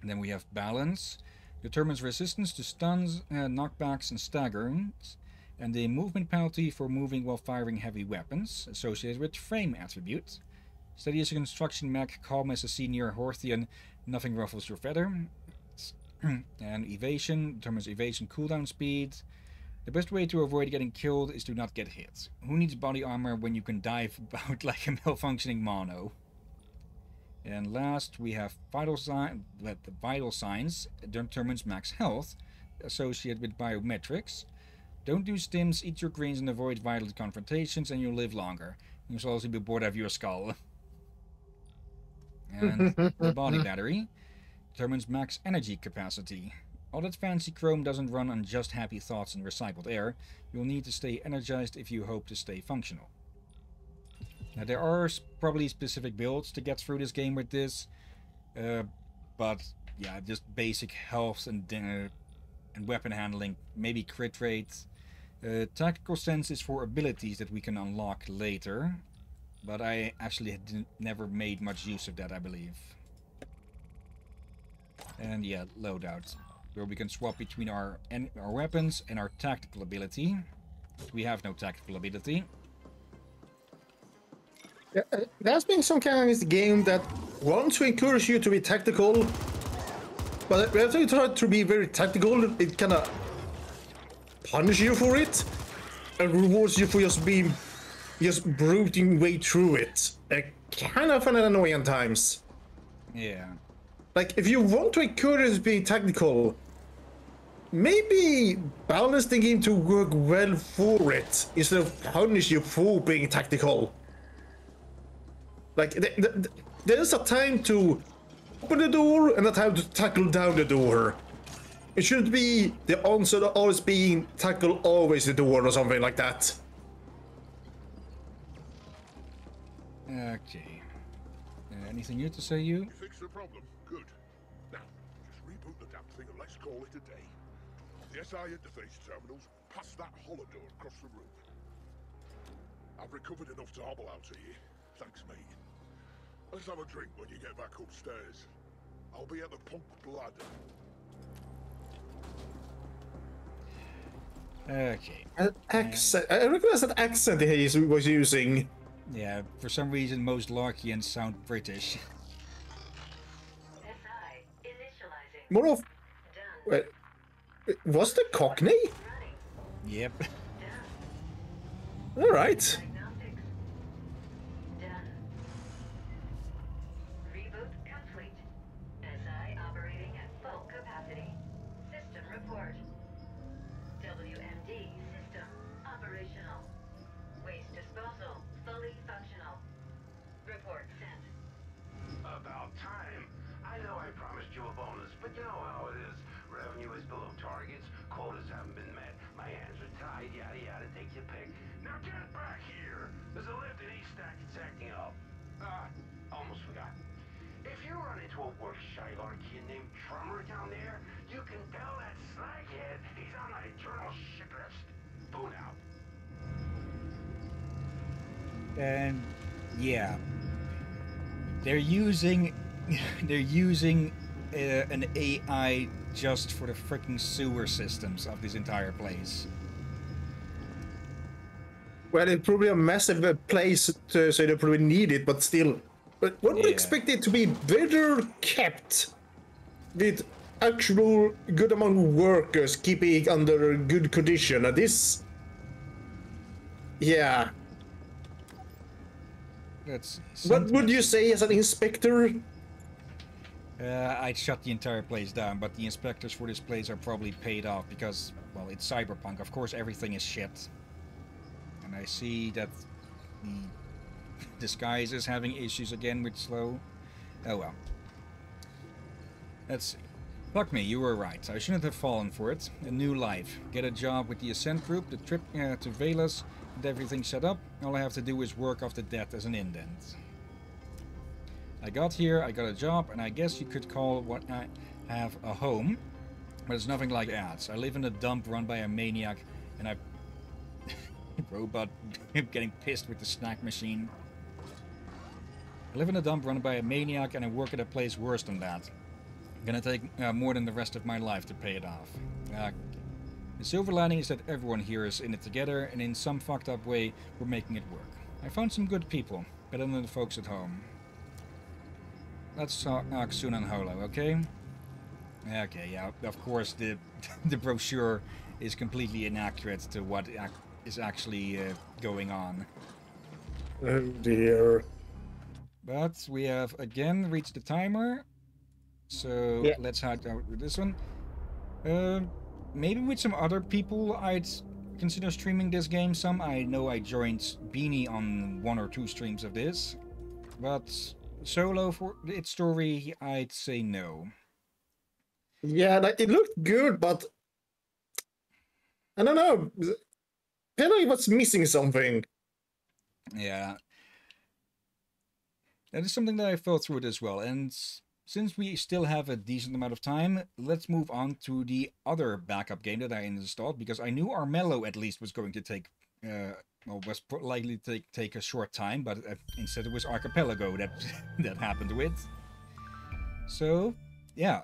And then we have balance. Determines resistance to stuns, uh, knockbacks, and staggerings. And the movement penalty for moving while firing heavy weapons, associated with frame attribute. Steady as a construction mech, calm as a senior Horthian, nothing ruffles your feather. and evasion determines evasion cooldown speed. The best way to avoid getting killed is to not get hit. Who needs body armor when you can dive about like a malfunctioning mono? And last, we have vital sign. The vital signs determines max health, associated with biometrics. Don't do stims, eat your greens, and avoid violent confrontations, and you'll live longer. You shall also be bored of your skull. And the body battery determines max energy capacity. All that fancy chrome doesn't run on just happy thoughts and recycled air. You'll need to stay energized if you hope to stay functional. Now, there are probably specific builds to get through this game with this, uh, but yeah, just basic health and uh, and weapon handling, maybe crit rate, Uh, tactical sense is for abilities that we can unlock later, but I actually never made much use of that, I believe. And yeah, loadout, where we can swap between our our weapons and our tactical ability. We have no tactical ability. Yeah, uh, there's been some kind of this game that wants to encourage you to be tactical, but after you try to be very tactical, it kind of punish you for it and rewards you for just being just brooding way through it. Uh, kind of and annoying times. Yeah. Like if you want to encourage being tactical, maybe balance the game to work well for it instead of punish you for being tactical. Like th th th there's a time to open the door and a time to tackle down the door. It shouldn't be the answer to always being tackle always the door or something like that. Okay. Uh, anything new to say, you? You fixed the problem. Good. Now, just reboot the damn thing and let's call it a day. The SI interface terminals past that hollow door across the room. I've recovered enough to hobble out of here. Thanks, mate. Let's have a drink when you get back upstairs. I'll be at the Punk Blood. Okay. An accent. I recognize that accent he was using. Yeah, for some reason most Larkians sound British. More of. Wait, was the Cockney? yep. All right. Drummer down there, you can tell that slaghead he's on the eternal ship list. Boon out. And yeah, they're using they're using uh, an AI just for the freaking sewer systems of this entire place. Well, it's probably a massive uh, place, to, so they probably need it, but still. But one would expect it to be better kept with actual good amount of workers keeping it under good condition. And this. Yeah. That's What would you say as an inspector? Uh, I'd shut the entire place down, but the inspectors for this place are probably paid off because, well, it's cyberpunk. Of course, everything is shit. And I see that the disguise is having issues again with slow. Oh well. Let's see. Fuck me, you were right. I shouldn't have fallen for it. A new life. Get a job with the Ascent Group, the trip uh, to Veles, and everything set up. All I have to do is work off the debt as an indent. I got here, I got a job, and I guess you could call what I have a home. But it's nothing like that. I live in a dump run by a maniac, and I... Robot getting pissed with the snack machine. I live in a dump run by a maniac, and I work at a place worse than that. Gonna take uh, more than the rest of my life to pay it off. Uh, the silver lining is that everyone here is in it together, and in some fucked up way, we're making it work. I found some good people, better than the folks at home. Let's talk uh, soon on Holo, okay? Okay, yeah, of course the the brochure is completely inaccurate to what ac is actually uh, going on. Oh dear. But we have again reached the timer. So Yeah. let's head out with this one. Uh, maybe with some other people I'd consider streaming this game some. I know I joined Beanie on one or two streams of this. But solo for its story, I'd say no. Yeah, like, it looked good, but I don't know. feel like was missing something. Yeah. That is something that I felt through it as well. And since we still have a decent amount of time, let's move on to the other backup game that I installed because I knew Armello at least was going to take, uh, well, was likely to take, take a short time, but uh, instead it was Arc Apellago that that happened with. So, yeah,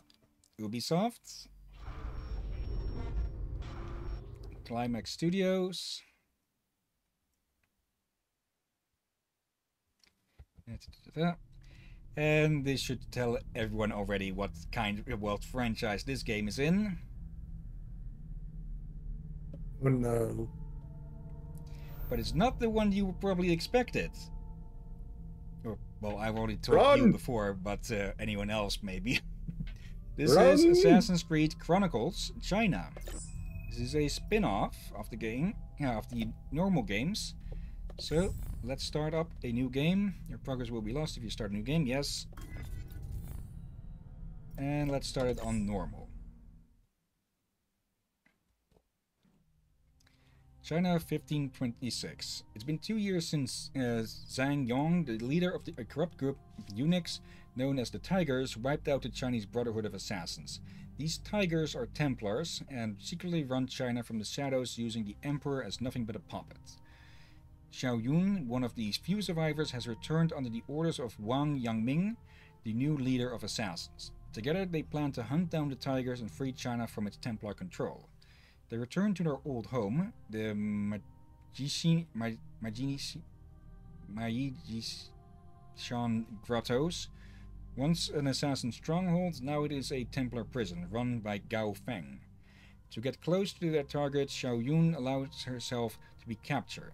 Ubisoft, Climax Studios. Da-da-da-da. And this should tell everyone already what kind of world franchise this game is in. Oh no. But it's not the one you probably expected. Or, well, I've already told you before, but uh, anyone else maybe. this Run! is Assassin's Creed Chronicles China. This is a spin-off of the game, yeah, of the normal games. So let's start up a new game. Your progress will be lost if you start a new game. Yes. And let's start it on normal. China 1526. It's been two years since uh, Zhang Yong, the leader of the, a corrupt group of eunuchs known as the Tigers, wiped out the Chinese Brotherhood of Assassins. These Tigers are Templars and secretly run China from the shadows using the Emperor as nothing but a puppet. Xiao Yun, one of these few survivors, has returned under the orders of Wang Yangming, the new leader of assassins. Together, they plan to hunt down the Tigers and free China from its Templar control. They return to their old home, the Majishi, Ma- Majinishi, Maijishan Grottos. Once an assassin stronghold, now it is a Templar prison run by Gao Feng. To get close to their target, Xiao Yun allows herself to be captured.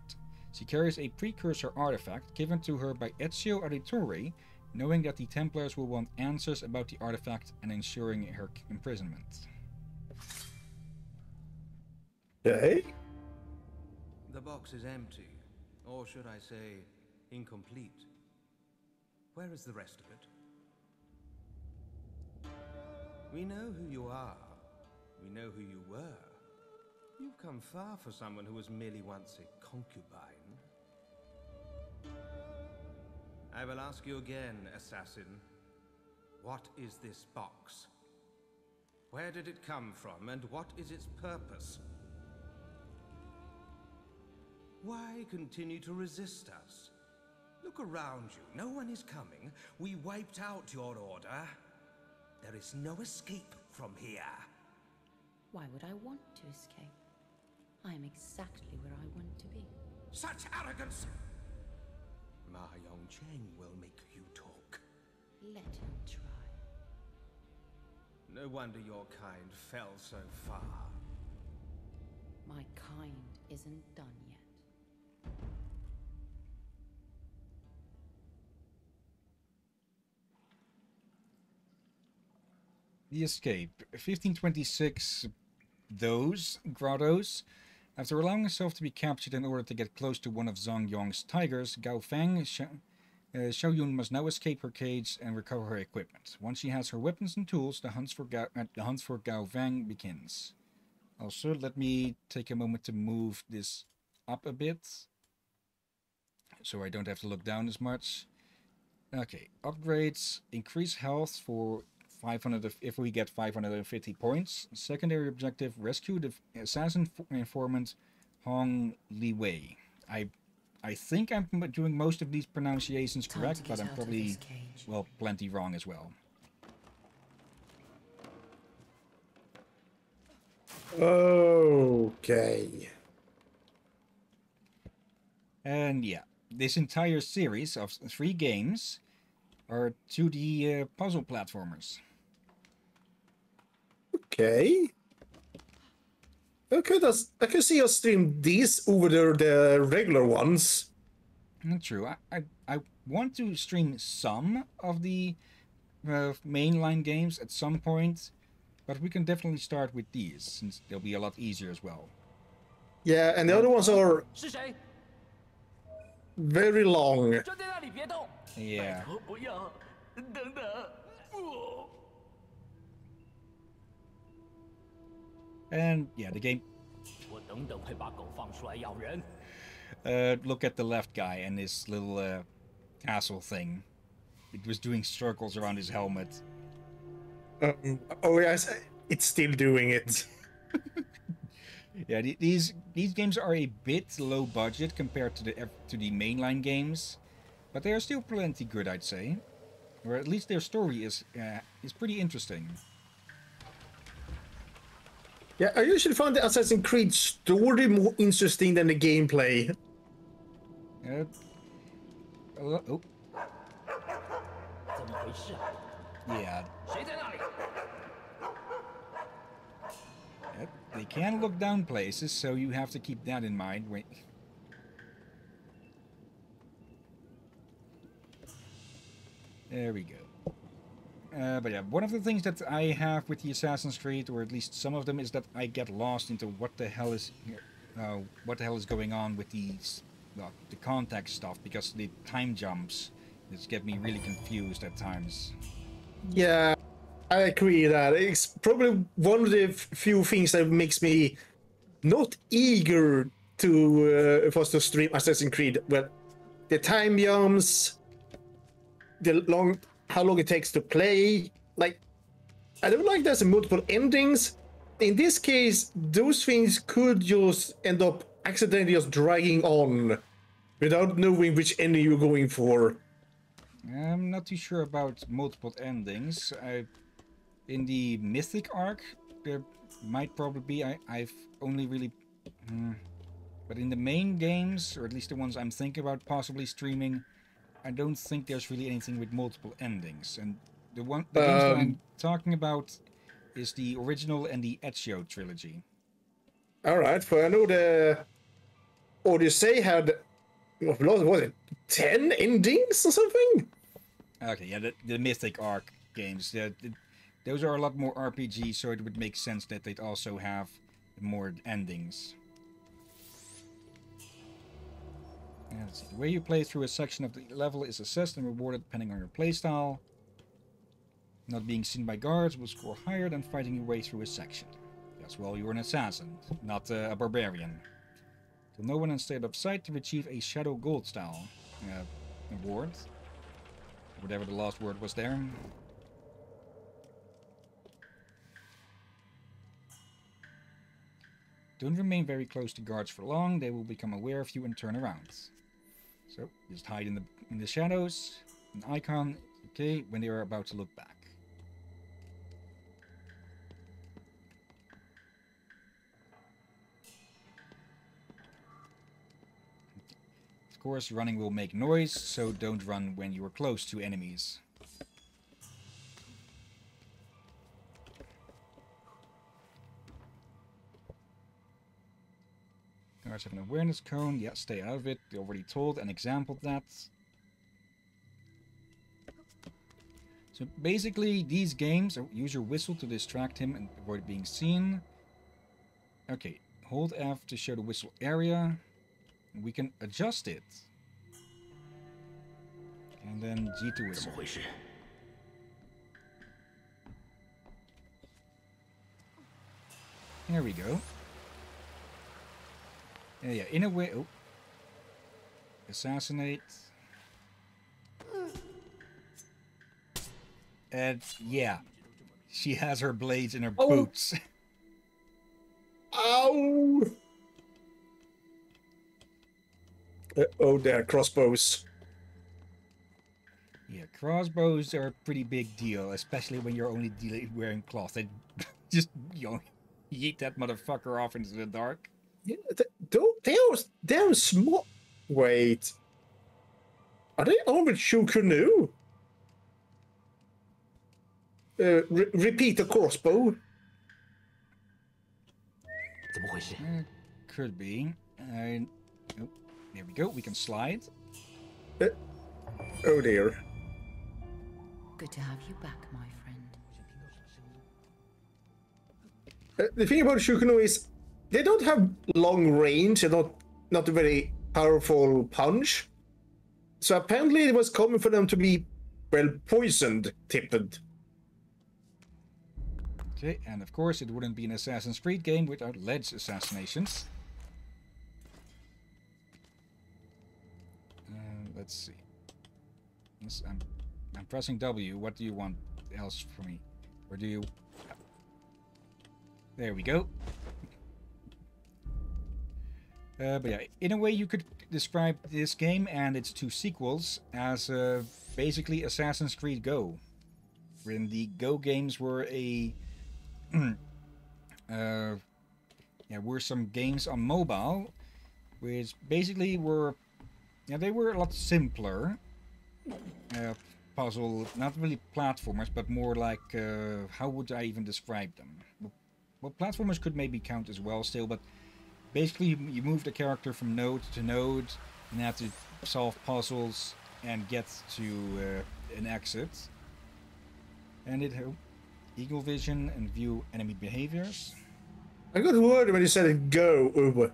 She carries a precursor artifact given to her by Ezio Auditore, knowing that the Templars will want answers about the artifact and ensuring her imprisonment. Okay. The box is empty, or should I say, incomplete. Where is the rest of it? We know who you are. We know who you were. You've come far for someone who was merely once a concubine. I will ask you again, assassin. What is this box? Where did it come from, and what is its purpose? Why continue to resist us? Look around you. No one is coming. We wiped out your order. There is no escape from here. Why would I want to escape? I am exactly where I want to be. Such arrogance! Ma Yongcheng will make you talk. Let him try. No wonder your kind fell so far. My kind isn't done yet. The escape. 1526. Those grottos. After allowing herself to be captured in order to get close to one of Zhang Yong's tigers, Gao Feng, uh, Xiao Yun must now escape her cage and recover her equipment. Once she has her weapons and tools, the hunt for Gao, uh, the hunt for Gao Feng begins. Also, let me take a moment to move this up a bit, so I don't have to look down as much. Okay, upgrades increase health for 500 if- if we get 550 points. Secondary objective: rescue the assassin informant Hong Li Wei. I, I think I'm doing most of these pronunciations Time correct, but I'm probably well plenty wrong as well. Okay. And yeah, this entire series of three games are 2D uh, puzzle platformers. Okay. Okay, that's I can see us stream these over the, the regular ones. Not true. I, I, I want to stream some of the uh, mainline games at some point, but we can definitely start with these since they'll be a lot easier as well. Yeah, and the other ones are very long. Yeah. And yeah, the game. Uh, look at the left guy and his little uh, castle thing. It was doing circles around his helmet. Um, oh yes, it's still doing it. yeah, these these games are a bit low budget compared to the to the mainline games, but they are still plenty good, I'd say, or at least their story is uh, is pretty interesting. Yeah, I usually find the Assassin's Creed story more interesting than the gameplay. Yeah. Oh. oh. Yeah. Yep. They can look down places, so you have to keep that in mind. Wait. There we go. Uh, but yeah, one of the things that I have with the Assassin's Creed, or at least some of them, is that I get lost into what the hell is, uh, what the hell is going on with these, well, the context stuff, because the time jumps, just get me really confused at times. Yeah, I agree that it's probably one of the few things that makes me not eager to uh, for to stream Assassin's Creed. Well, the time jumps, the long, how long it takes to play. Like, I don't like there's multiple endings. In this case, those things could just end up accidentally just dragging on without knowing which ending you're going for. I'm not too sure about multiple endings. I, in the Mythic arc, there might probably be. I, I've only really. hmm. but in the main games, or at least the ones I'm thinking about possibly streaming, I don't think there's really anything with multiple endings. And the one the games that I'm Um, talking about is the original and the Ezio trilogy. All right, for I know the Odyssey had what was it ten endings or something? Okay, yeah, the, the Mythic arc games. The, those are a lot more RPG, so it would make sense that they'd also have more endings. See. The way you play through a section of the level is assessed and rewarded depending on your playstyle. Not being seen by guards will score higher than fighting your way through a section. Yes, well, you're an assassin, not uh, a barbarian. Kill no one instead of sight to achieve a Shadow Gold style uh, award. Whatever the last word was there. Don't remain very close to guards for long, they will become aware of you and turn around. So, just hide in the in the shadows. An icon, okay, when they are about to look back. Of course, running will make noise, so don't run when you are close to enemies. Guards have an awareness cone. Yeah, stay out of it. They already told and exampled that. So basically, these games use your whistle to distract him and avoid being seen. Okay, hold F to show the whistle area. We can adjust it. And then G to whistle. There we go. Yeah, yeah, in a way. Oh. Assassinate. And yeah, she has her blades in her Oh. boots. Ow! Uh, oh, they're crossbows. Yeah, crossbows are a pretty big deal, especially when you're only wearing cloth. They just you know, yeet that motherfucker off into the dark. Yeah, don't they? They're small. Wait, are they armored chu-ko-nu? Uh, re repeat the crossbow. Uh, could be. Uh, oh, there we go. We can slide. Uh, oh dear. Good to have you back, my friend. Uh, the thing about chu-ko-nu is they don't have long range and not not a very powerful punch. So apparently it was common for them to be well poisoned tipped. Okay, and of course it wouldn't be an Assassin's Creed game without ledge assassinations. Uh, let's see. Yes, I'm, I'm pressing W. What do you want else from me? Or do you... There we go. Uh, but yeah, in a way you could describe this game and its two sequels as uh, basically Assassin's Creed Go. When the Go games were a... uh, yeah, were some games on mobile, which basically were... Yeah, they were a lot simpler. Uh, puzzle, not really platformers, but more like... Uh, how would I even describe them? Well, platformers could maybe count as well still, but basically you, move the character from node to node and have to solve puzzles and get to uh, an exit. And it oh, eagle vision and view enemy behaviors. I got worried when you said go over.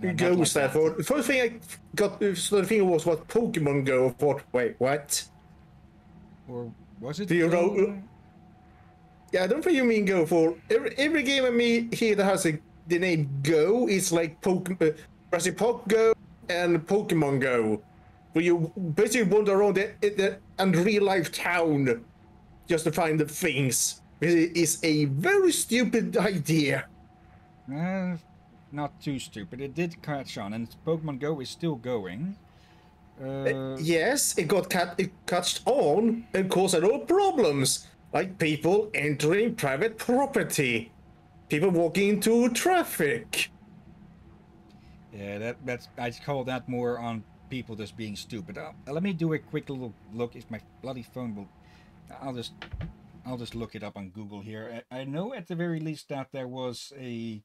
No, go like stand that. for. The first thing I got, the thing was what Pokemon Go. Thought, wait, what? Or was it? Do you Go? know? Yeah, I don't think you mean Go for every every game I mean here that has a, the name Go is like Pokemon, uh, Jurassic Park Go and Pokemon Go, where you basically wander around the, the and real life town just to find the things. It is a very stupid idea. Uh, not too stupid. It did catch on, and Pokemon Go is still going. Uh, Yes, it got cut, it catched on and caused a lot of problems, like people entering private property, people walking into traffic. Yeah, that that's I call that more on people just being stupid. Uh, let me do a quick little look if my bloody phone will. I'll just I'll just look it up on Google here. I, I know at the very least that there was a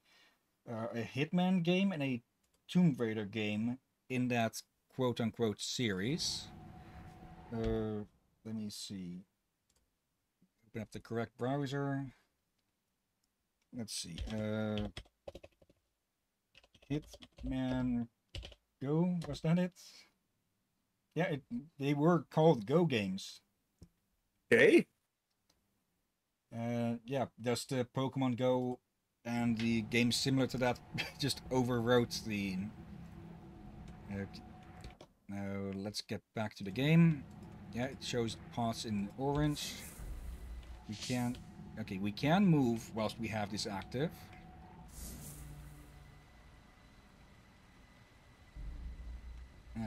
uh, a Hitman game and a Tomb Raider game in that quote unquote series. Uh, let me see. Open up the correct browser. Let's see. Uh, Hitman Go was that it? Yeah, it, they were called Go games. Okay. Uh, yeah, just the Pokemon Go and the games similar to that just overwrote the. Uh, now let's get back to the game. Yeah, it shows parts in orange. We can. Okay, we can move whilst we have this active.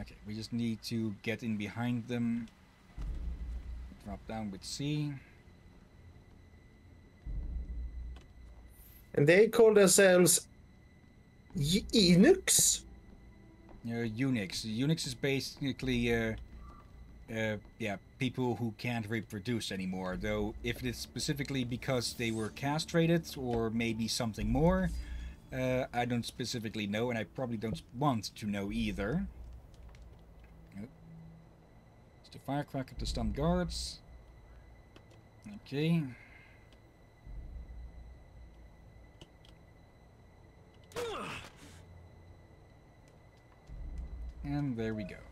Okay, we just need to get in behind them. Drop down with C. And they call themselves Enux. Uh, eunuchs. eunuchs is basically, uh, uh, yeah, people who can't reproduce anymore. Though, if it's specifically because they were castrated or maybe something more, uh, I don't specifically know, and I probably don't want to know either. Nope. It's the firecracker to stun guards. Okay. And there we go.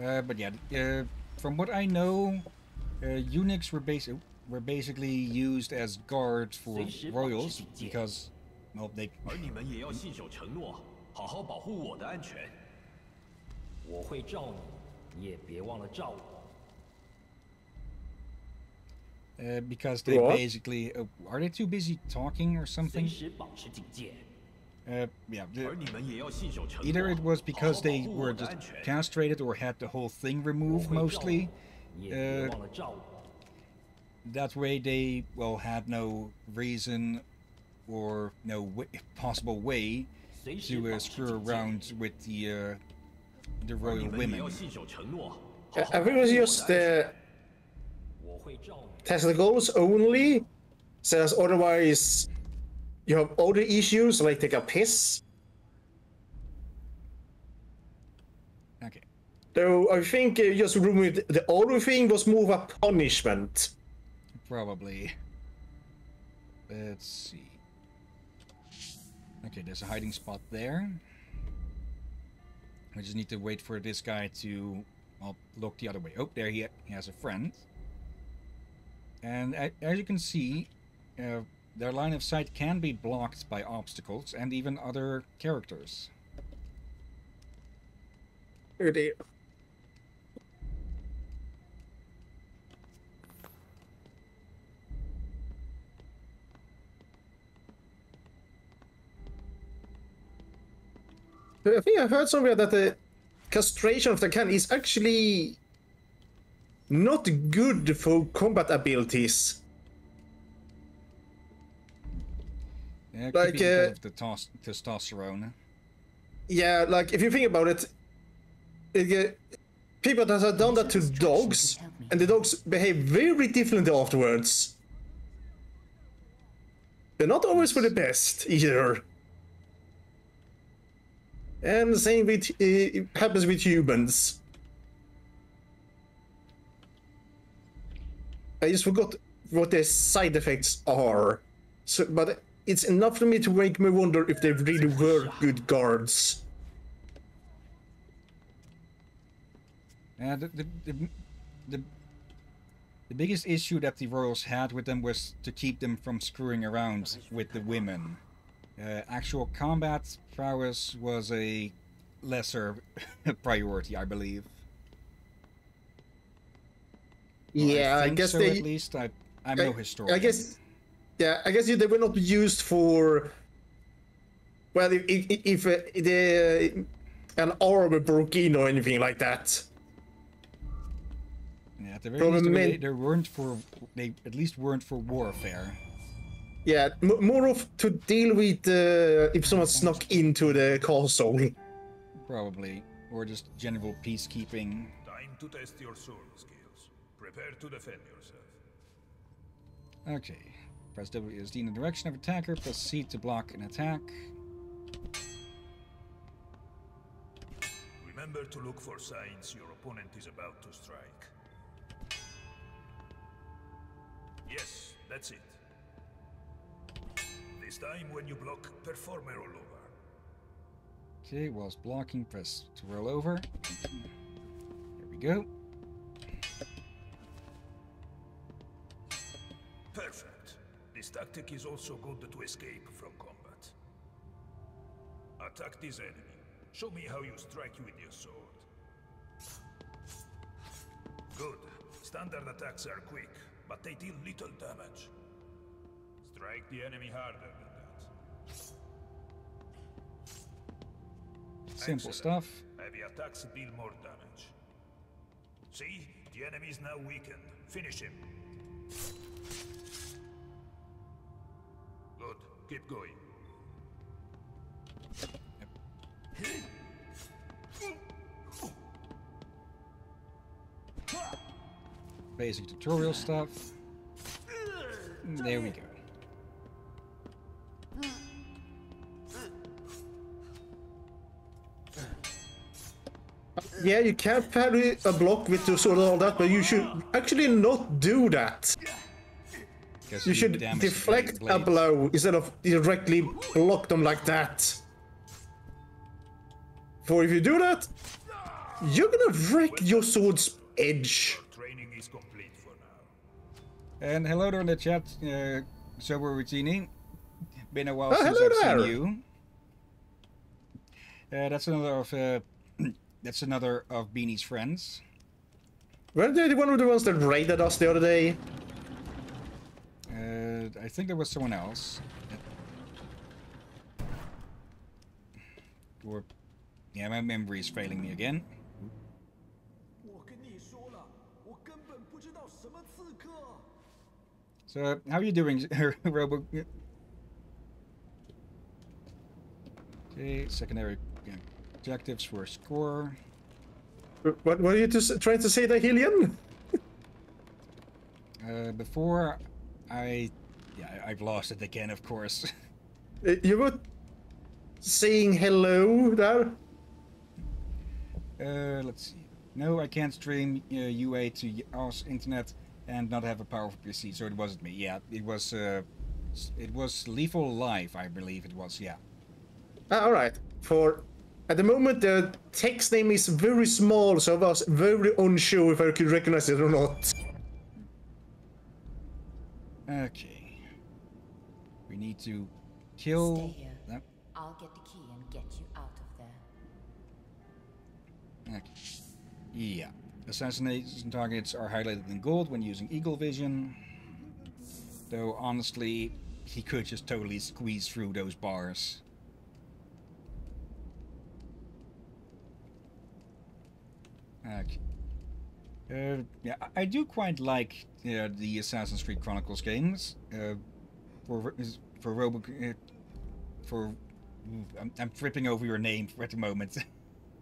Uh, but yeah, uh, from what I know, uh, Unix were, basi- were basically used as guards for royals because, well, they 而你们也要信守承诺，好好保护我的安全。我会罩你，你也别忘了罩我。 uh, because they What? basically uh, are they too busy talking or 随 something? Uh, yeah. Either it was because they were just castrated or had the whole thing removed mostly. Uh, that way they, well, had no reason or no possible way to uh, screw around with the uh, the royal women. I think it was just uh, goals only, says otherwise you have other issues like take a piss. Okay. So I think uh, just removing the- the other thing was more of a punishment. Probably. Let's see. Okay, there's a hiding spot there. I just need to wait for this guy to well, look the other way. Oh, there he, he has a friend. And as you can see, uh, their line of sight can be blocked by obstacles and even other characters. Idiot. I think I heard somewhere that the castration of the can is actually not good for combat abilities. Yeah, it Like, could be uh, of the tos- testosterone. Yeah, like if you think about it, it, uh, people that have done that to dogs, and the dogs behave very differently afterwards. They're not always for the best either. And the same with uh, happens with humans. I just forgot what the side effects are. So, but it's enough for me to make me wonder if they really were good guards. Yeah, the, the, the, the, the biggest issue that the royals had with them was to keep them from screwing around with the women. Uh, actual combat prowess was a lesser priority, I believe. Yeah, I, think guess so, they. At least I, I'm no historian. I guess, yeah, I guess they were not used for. Well, if, if, if uh, the an arm broke in or anything like that. Yeah, at the very Problem least, they, they weren't for they at least weren't for warfare. Yeah, m- more of to deal with uh, if someone snuck into the castle. Probably, or just general peacekeeping. Time to test your sword skills. Prepare to defend yourself. Okay. Press WSD in the direction of attacker, press C to block an attack. Remember to look for signs your opponent is about to strike. Yes, that's it. This time when you block, perform a rollover. Okay, whilst blocking, press to roll over. There we go. Perfect. Tactic is also good to escape from combat. Attack this enemy. Show me how you strike with your sword. Good. Standard attacks are quick, but they deal little damage. Strike the enemy harder than that. Simple Excellent. stuff. Heavy attacks deal more damage. See? The enemy is now weakened. Finish him. Good. Keep going. Basic tutorial stuff. There we go. Yeah, you can parry a block with the sword and all that, but you should actually not do that. Because You should deflect a blow instead of directly block them like that. For if you do that, you're gonna wreck your sword's edge. Training is complete for now. And hello there in the chat, uh, Sober Routini. Been a while Oh, since I've there. seen you. Uh, that's another of uh, that's another of Beanie's friends. Weren't they one of the ones that raided us the other day? did... I think there was someone else. Or... Yeah, my memory is failing me again. So, how are you doing, Robo? Okay, secondary objectives for score. What were you just trying to say, the Hillyan? uh, before I yeah, I've lost it again, of course. Uh, You were saying hello there? Uh, let's see. No, I can't stream uh, UA to OS internet and not have a powerful PC, so it wasn't me. Yeah, it was. Uh, it was Lethal Live, I believe it was. Yeah. Ah, all right. For at the moment, the text name is very small, so I was very unsure if I could recognize it or not. Okay. We need to kill. Stay here. That. I'll get the key and get you out of there. Okay. Yeah. Assassination targets are highlighted in gold when using Eagle Vision. Though honestly, he could just totally squeeze through those bars. Okay. Uh, yeah, I- I do quite like uh, the Assassin's Creed Chronicles games. Uh, for for Robo, uh, for I'm, I'm tripping over your name at the moment.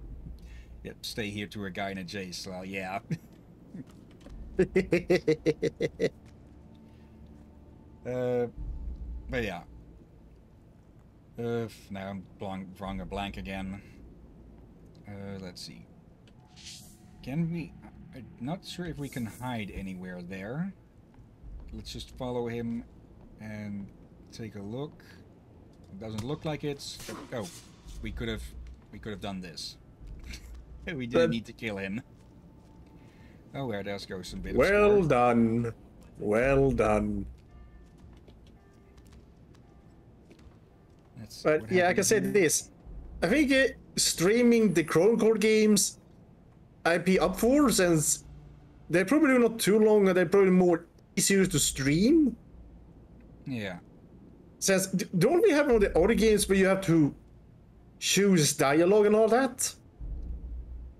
yep, stay here to a guy in a Jace. Well, yeah. uh, but yeah. Uh, now I'm blank, drawing a blank again. Uh, let's see. Can we? I'm not sure if we can hide anywhere there. Let's just follow him and take a look. It doesn't look like it's. Oh, we could have, we could have done this. we didn't need to kill him. Oh, there does go some bit of Well done. Well done. That's But yeah, I can say this. I think uh, streaming the Chrome Core games IP up for since they're probably not too long and they're probably more easier to stream. Yeah. Since don't we have all the other games where you have to choose dialogue and all that?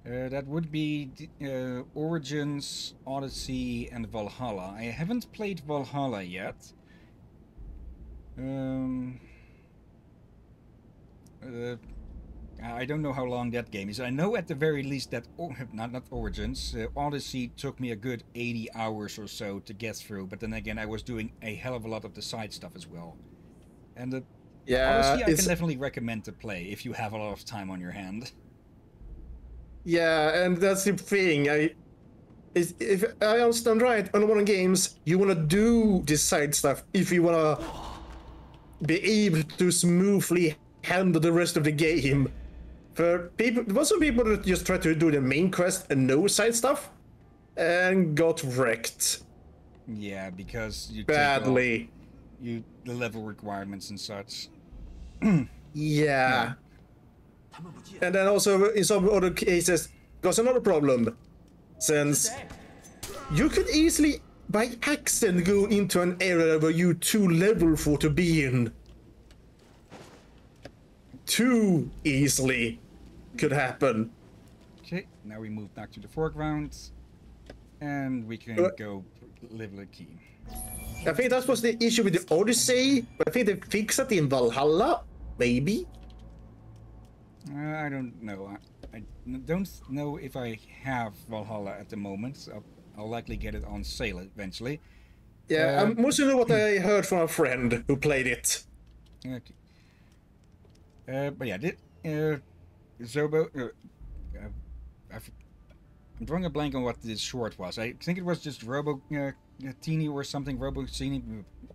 Uh, that would be uh, Origins, Odyssey, and Valhalla. I haven't played Valhalla yet. Um, uh, I don't know how long that game is. I know at the very least that or- not not Origins, uh, Odyssey took me a good 80 hours or so to get through. But then again, I was doing a hell of a lot of the side stuff as well. And Yeah, Odyssey, I can definitely recommend to play if you have a lot of time on your hand. Yeah, and that's the thing. I is if I understand right, on one of games you wanna do this side stuff if you wanna be able to smoothly handle the rest of the game. For people, there was some people that just tried to do the main quest and no side stuff, and got wrecked Yeah, because you badly. all- you the level requirements and such. Yeah. And then also in some other cases, there's another problem. Since you could easily, by accident, go into an area where you too level for to be in. Too easily could happen. Okay, now we move back to the foreground, and we can Uh, go level a key. I think that was the issue with the Odyssey, but I think they fixed it in Valhalla, maybe. Uh, I don't know. I don't know if I have Valhalla at the moment. I'll, I'll likely get it on sale eventually. Yeah, Um, I'm mostly know what I heard from a friend who played it. Okay. Uh, but yeah, did uh, Zobo? Uh, uh, I've, I'm drawing a blank on what this short was. I think it was just Robo Teeny or something. Robo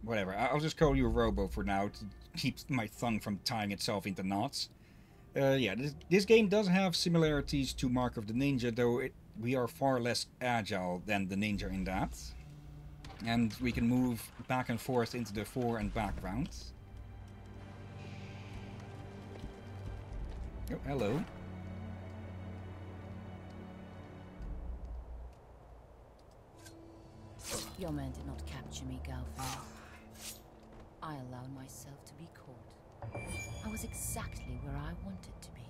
whatever. I'll just call you a Robo for now to keep my tongue from tying itself into knots. Uh, yeah, this, this game does have similarities to Mark of the Ninja, though it, we are far less agile than the Ninja in that. And we can move back and forth into the fore and background. Oh, hello. Your men did not capture me, Gao Feng. I allowed myself to be caught. I was exactly where I wanted to be.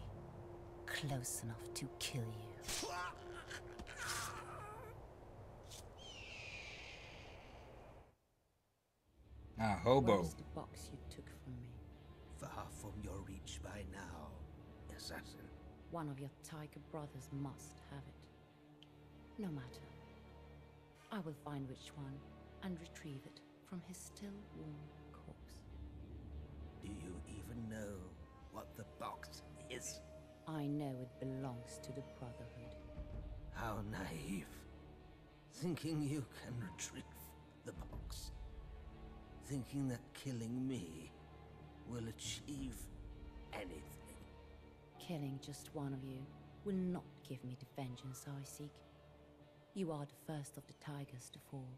Close enough to kill you. Ah, Where hobo. is the box you took from me? Far from your reach by now, assassin. One of your tiger brothers must have it. No matter. I will find which one and retrieve it from his still warm corpse. Do you even know what the box is? I know it belongs to the Brotherhood. How naive. Thinking you can retrieve the box. Thinking that killing me will achieve anything. Killing just one of you will not give me the vengeance I seek. You are the first of the tigers to fall,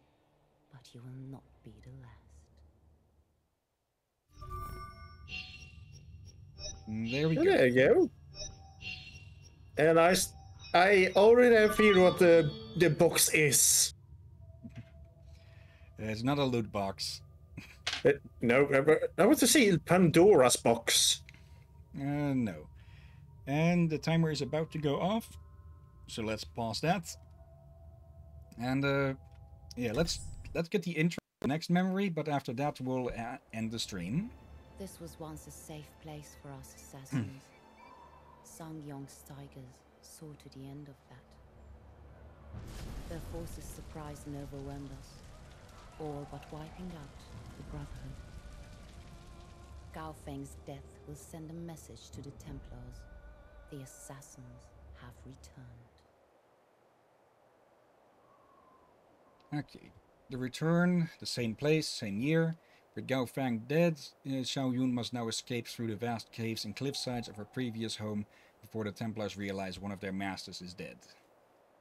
but you will not be the last. There we go. There you go. And I, s- I already have figured what the the box is. It's not a loot box. Uh, no, I- I want to see Pandora's box. Uh, no. And the timer is about to go off. so let's pause that. And uh, yeah, let's let's get the intro the next memory, but after that we'll uh, end the stream. This was once a safe place for us assassins. Zhang Yong's Tigers saw to the end of that. Their forces surprised and overwhelmed us, all but wiping out the Brotherhood. Gao Feng's death will send a message to the Templars. The assassins have returned. Okay. The return, the same place, same year. With Gao Feng dead, uh, Shao Jun must now escape through the vast caves and cliffsides of her previous home before the Templars realize one of their masters is dead.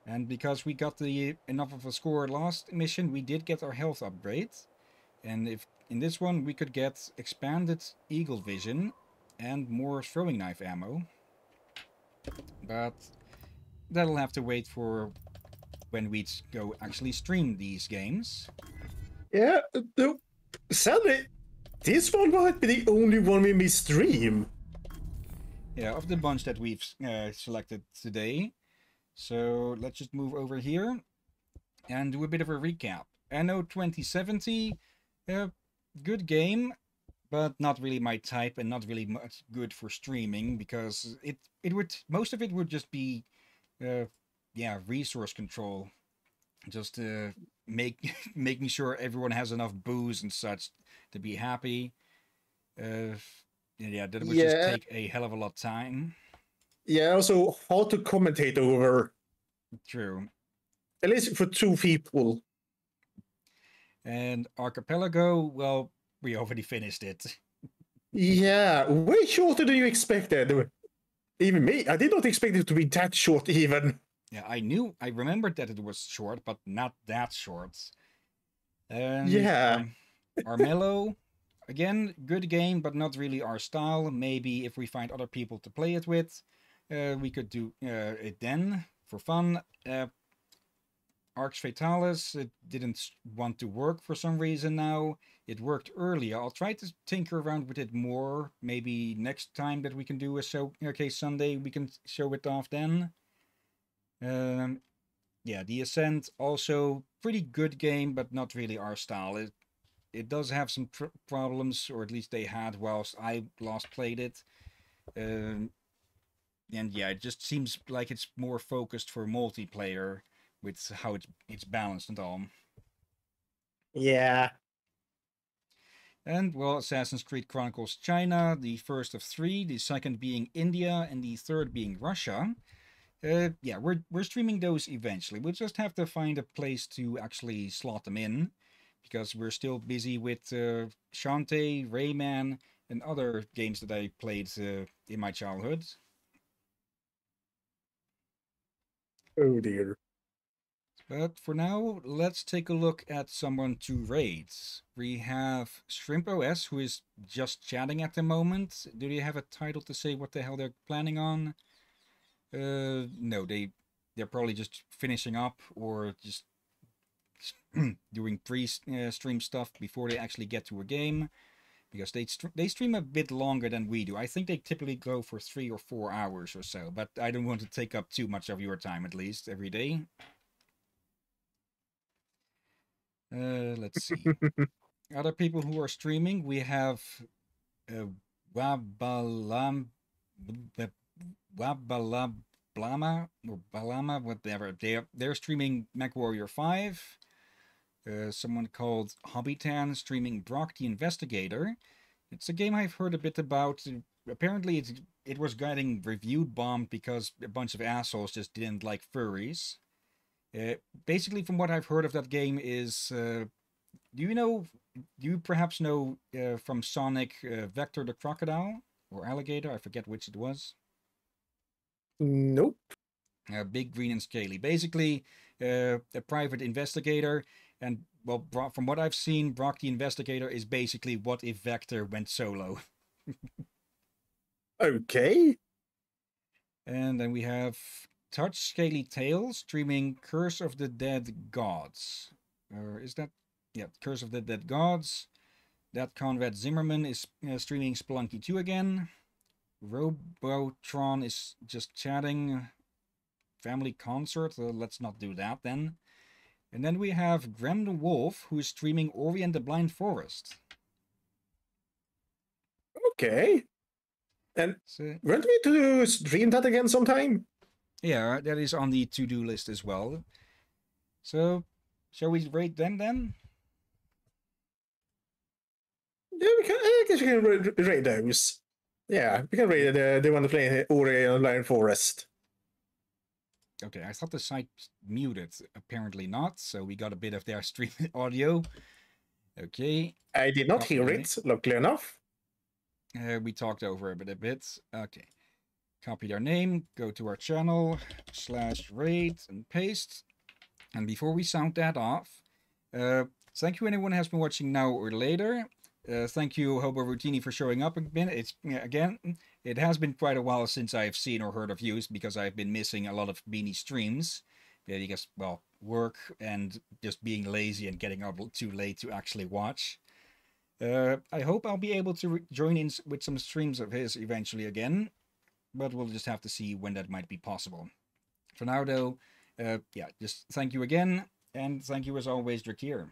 And because we got the enough of a score last mission, we did get our health upgrade. And if in this one we could get expanded eagle vision and more throwing knife ammo. But that'll have to wait for when we go actually stream these games. Yeah, no, sadly, this one might be the only one we may stream. Yeah, of the bunch that we've uh, selected today. So let's just move over here and do a bit of a recap. Anno 2070, uh, good game, but not really my type and not really much good for streaming because it it would most of it would just be uh, yeah resource control just to make making sure everyone has enough booze and such to be happy uh, yeah that would just take a hell of a lot of time Yeah, also how to commentate over. True. At least for two people. and Arc Apellago well we already finished it Yeah, way shorter than you expected. Even me, I did not expect it to be that short. Even. Yeah i knew i remembered that it was short but not that short. And Yeah. um, armello again good game but not really our style. Maybe if we find other people to play it with uh, we could do uh, it then for fun. Uh, Arx Fatalis it didn't want to work for some reason now. It worked earlier. I'll try to tinker around with it more. Maybe next time that we can do a show okay sunday we can show it off then um, yeah, the Ascent also pretty good game, but not really our style. It it does have some pr- problems, or at least they had whilst I last played it. Um, and yeah, it just seems like it's more focused for multiplayer with how it's it's balanced and all. Yeah. And well, Assassin's Creed Chronicles China, the first of three, the second being India, and the third being Russia. Uh, yeah, we're we're streaming those eventually. We'll just have to find a place to actually slot them in, because we're still busy with uh, Shantae, Rayman, and other games that I played uh, in my childhood. Oh dear. But for now, let's take a look at someone to raid. We have Shrimp OS, who is just chatting at the moment. Do they have a title to say what the hell they're planning on? Uh, no, they they're probably just finishing up or just doing pre-stream stuff before they actually get to a game, because they they stream a bit longer than we do. I think they typically go for three or four hours or so, but I don't want to take up too much of your time at least every day. Uh, let's see. Other people who are streaming, we have uh, Wabalam, Wabalablama or Balama, whatever. They're they're streaming MechWarrior Five. Uh, someone called Hobbytan streaming Brock the Investigator. It's a game I've heard a bit about. Apparently, it's, it was getting reviewed bombed because a bunch of assholes just didn't like furries. Uh, basically, from what I've heard of that game, is uh, do you know? Do you perhaps know uh, from Sonic uh, Vector the Crocodile or Alligator? I forget which it was. Nope. Uh, big, green, and scaly. Basically, uh, a private investigator. And well, Bro- from what I've seen, Brock the Investigator is basically what if Vector went solo. Okay. And then we have Touch Scaly Tail streaming Curse of the Dead Gods. Or is that? Yeah, Curse of the Dead Gods. That Conrad Zimmerman is uh, streaming Spelunky 2 again. Robotron is just chatting. family concert. Uh, let's not do that then. And then we have the Wolf, who is streaming Ori and the Blind Forest. Okay. And So, weren't we to stream that again sometime? yeah, that is on the to-do list as well. So, shall we rate them then? Yeah, we can, I guess we can ra- rate those. Yeah, we can rate the, the one to play Ori Blind Forest. Okay, I thought the site muted. Apparently not, so we got a bit of their stream audio. Okay. I did not hear it, luckily enough. Uh, we talked over it a bit. Okay. Copy their name, go to our channel, slash rate, and paste. And before we sound that off, uh, thank you anyone who has been watching now or later. Uh, thank you, Hobo Routini, for showing up again. It's again, it has been quite a while since I've seen or heard of you because I've been missing a lot of Beanie streams. Because well, work and just being lazy and getting up too late to actually watch. Uh, I hope I'll be able to join in with some streams of his eventually again, but we'll just have to see when that might be possible. For now, though, uh, yeah, just thank you again, and thank you as always, Drakir.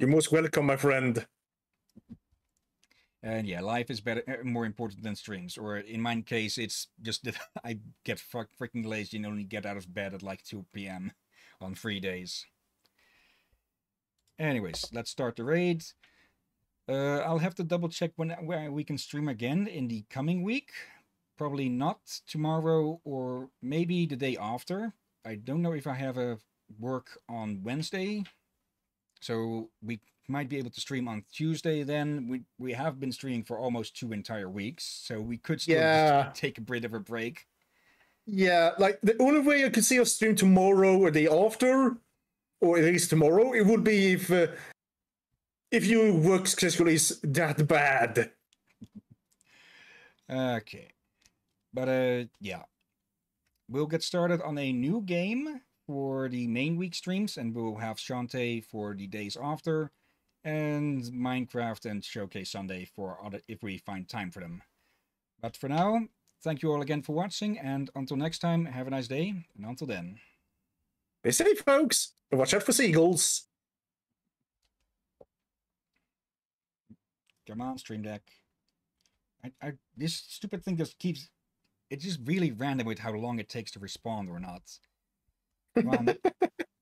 You're most welcome, my friend. And yeah, life is better, uh, more important than streams. Or in my case, it's just that I get freaking lazy and only get out of bed at like 2 p.m. on three days. Anyways, let's start the raid. Uh, I'll have to double check when where we can stream again in the coming week. Probably not tomorrow or maybe the day after. I don't know if I have a work on Wednesday. So we might be able to stream on Tuesday then. We we have been streaming for almost two entire weeks, so we could still just Yeah. take a bit of a break. Yeah, like the only way I could see us stream tomorrow or the after, or at least tomorrow, it would be if uh, if your work schedule is that bad. Okay. But uh yeah. We'll get started on a new game for the main week streams and we'll have Shantae for the days after and Minecraft and Showcase Sunday for other if we find time for them. But for now, thank you all again for watching and until next time, have a nice day and until then. Be safe, folks. and Watch out for seagulls. Come on, Stream Deck. I, I this stupid thing just keeps it's just really random with how long it takes to respond or not. Come on.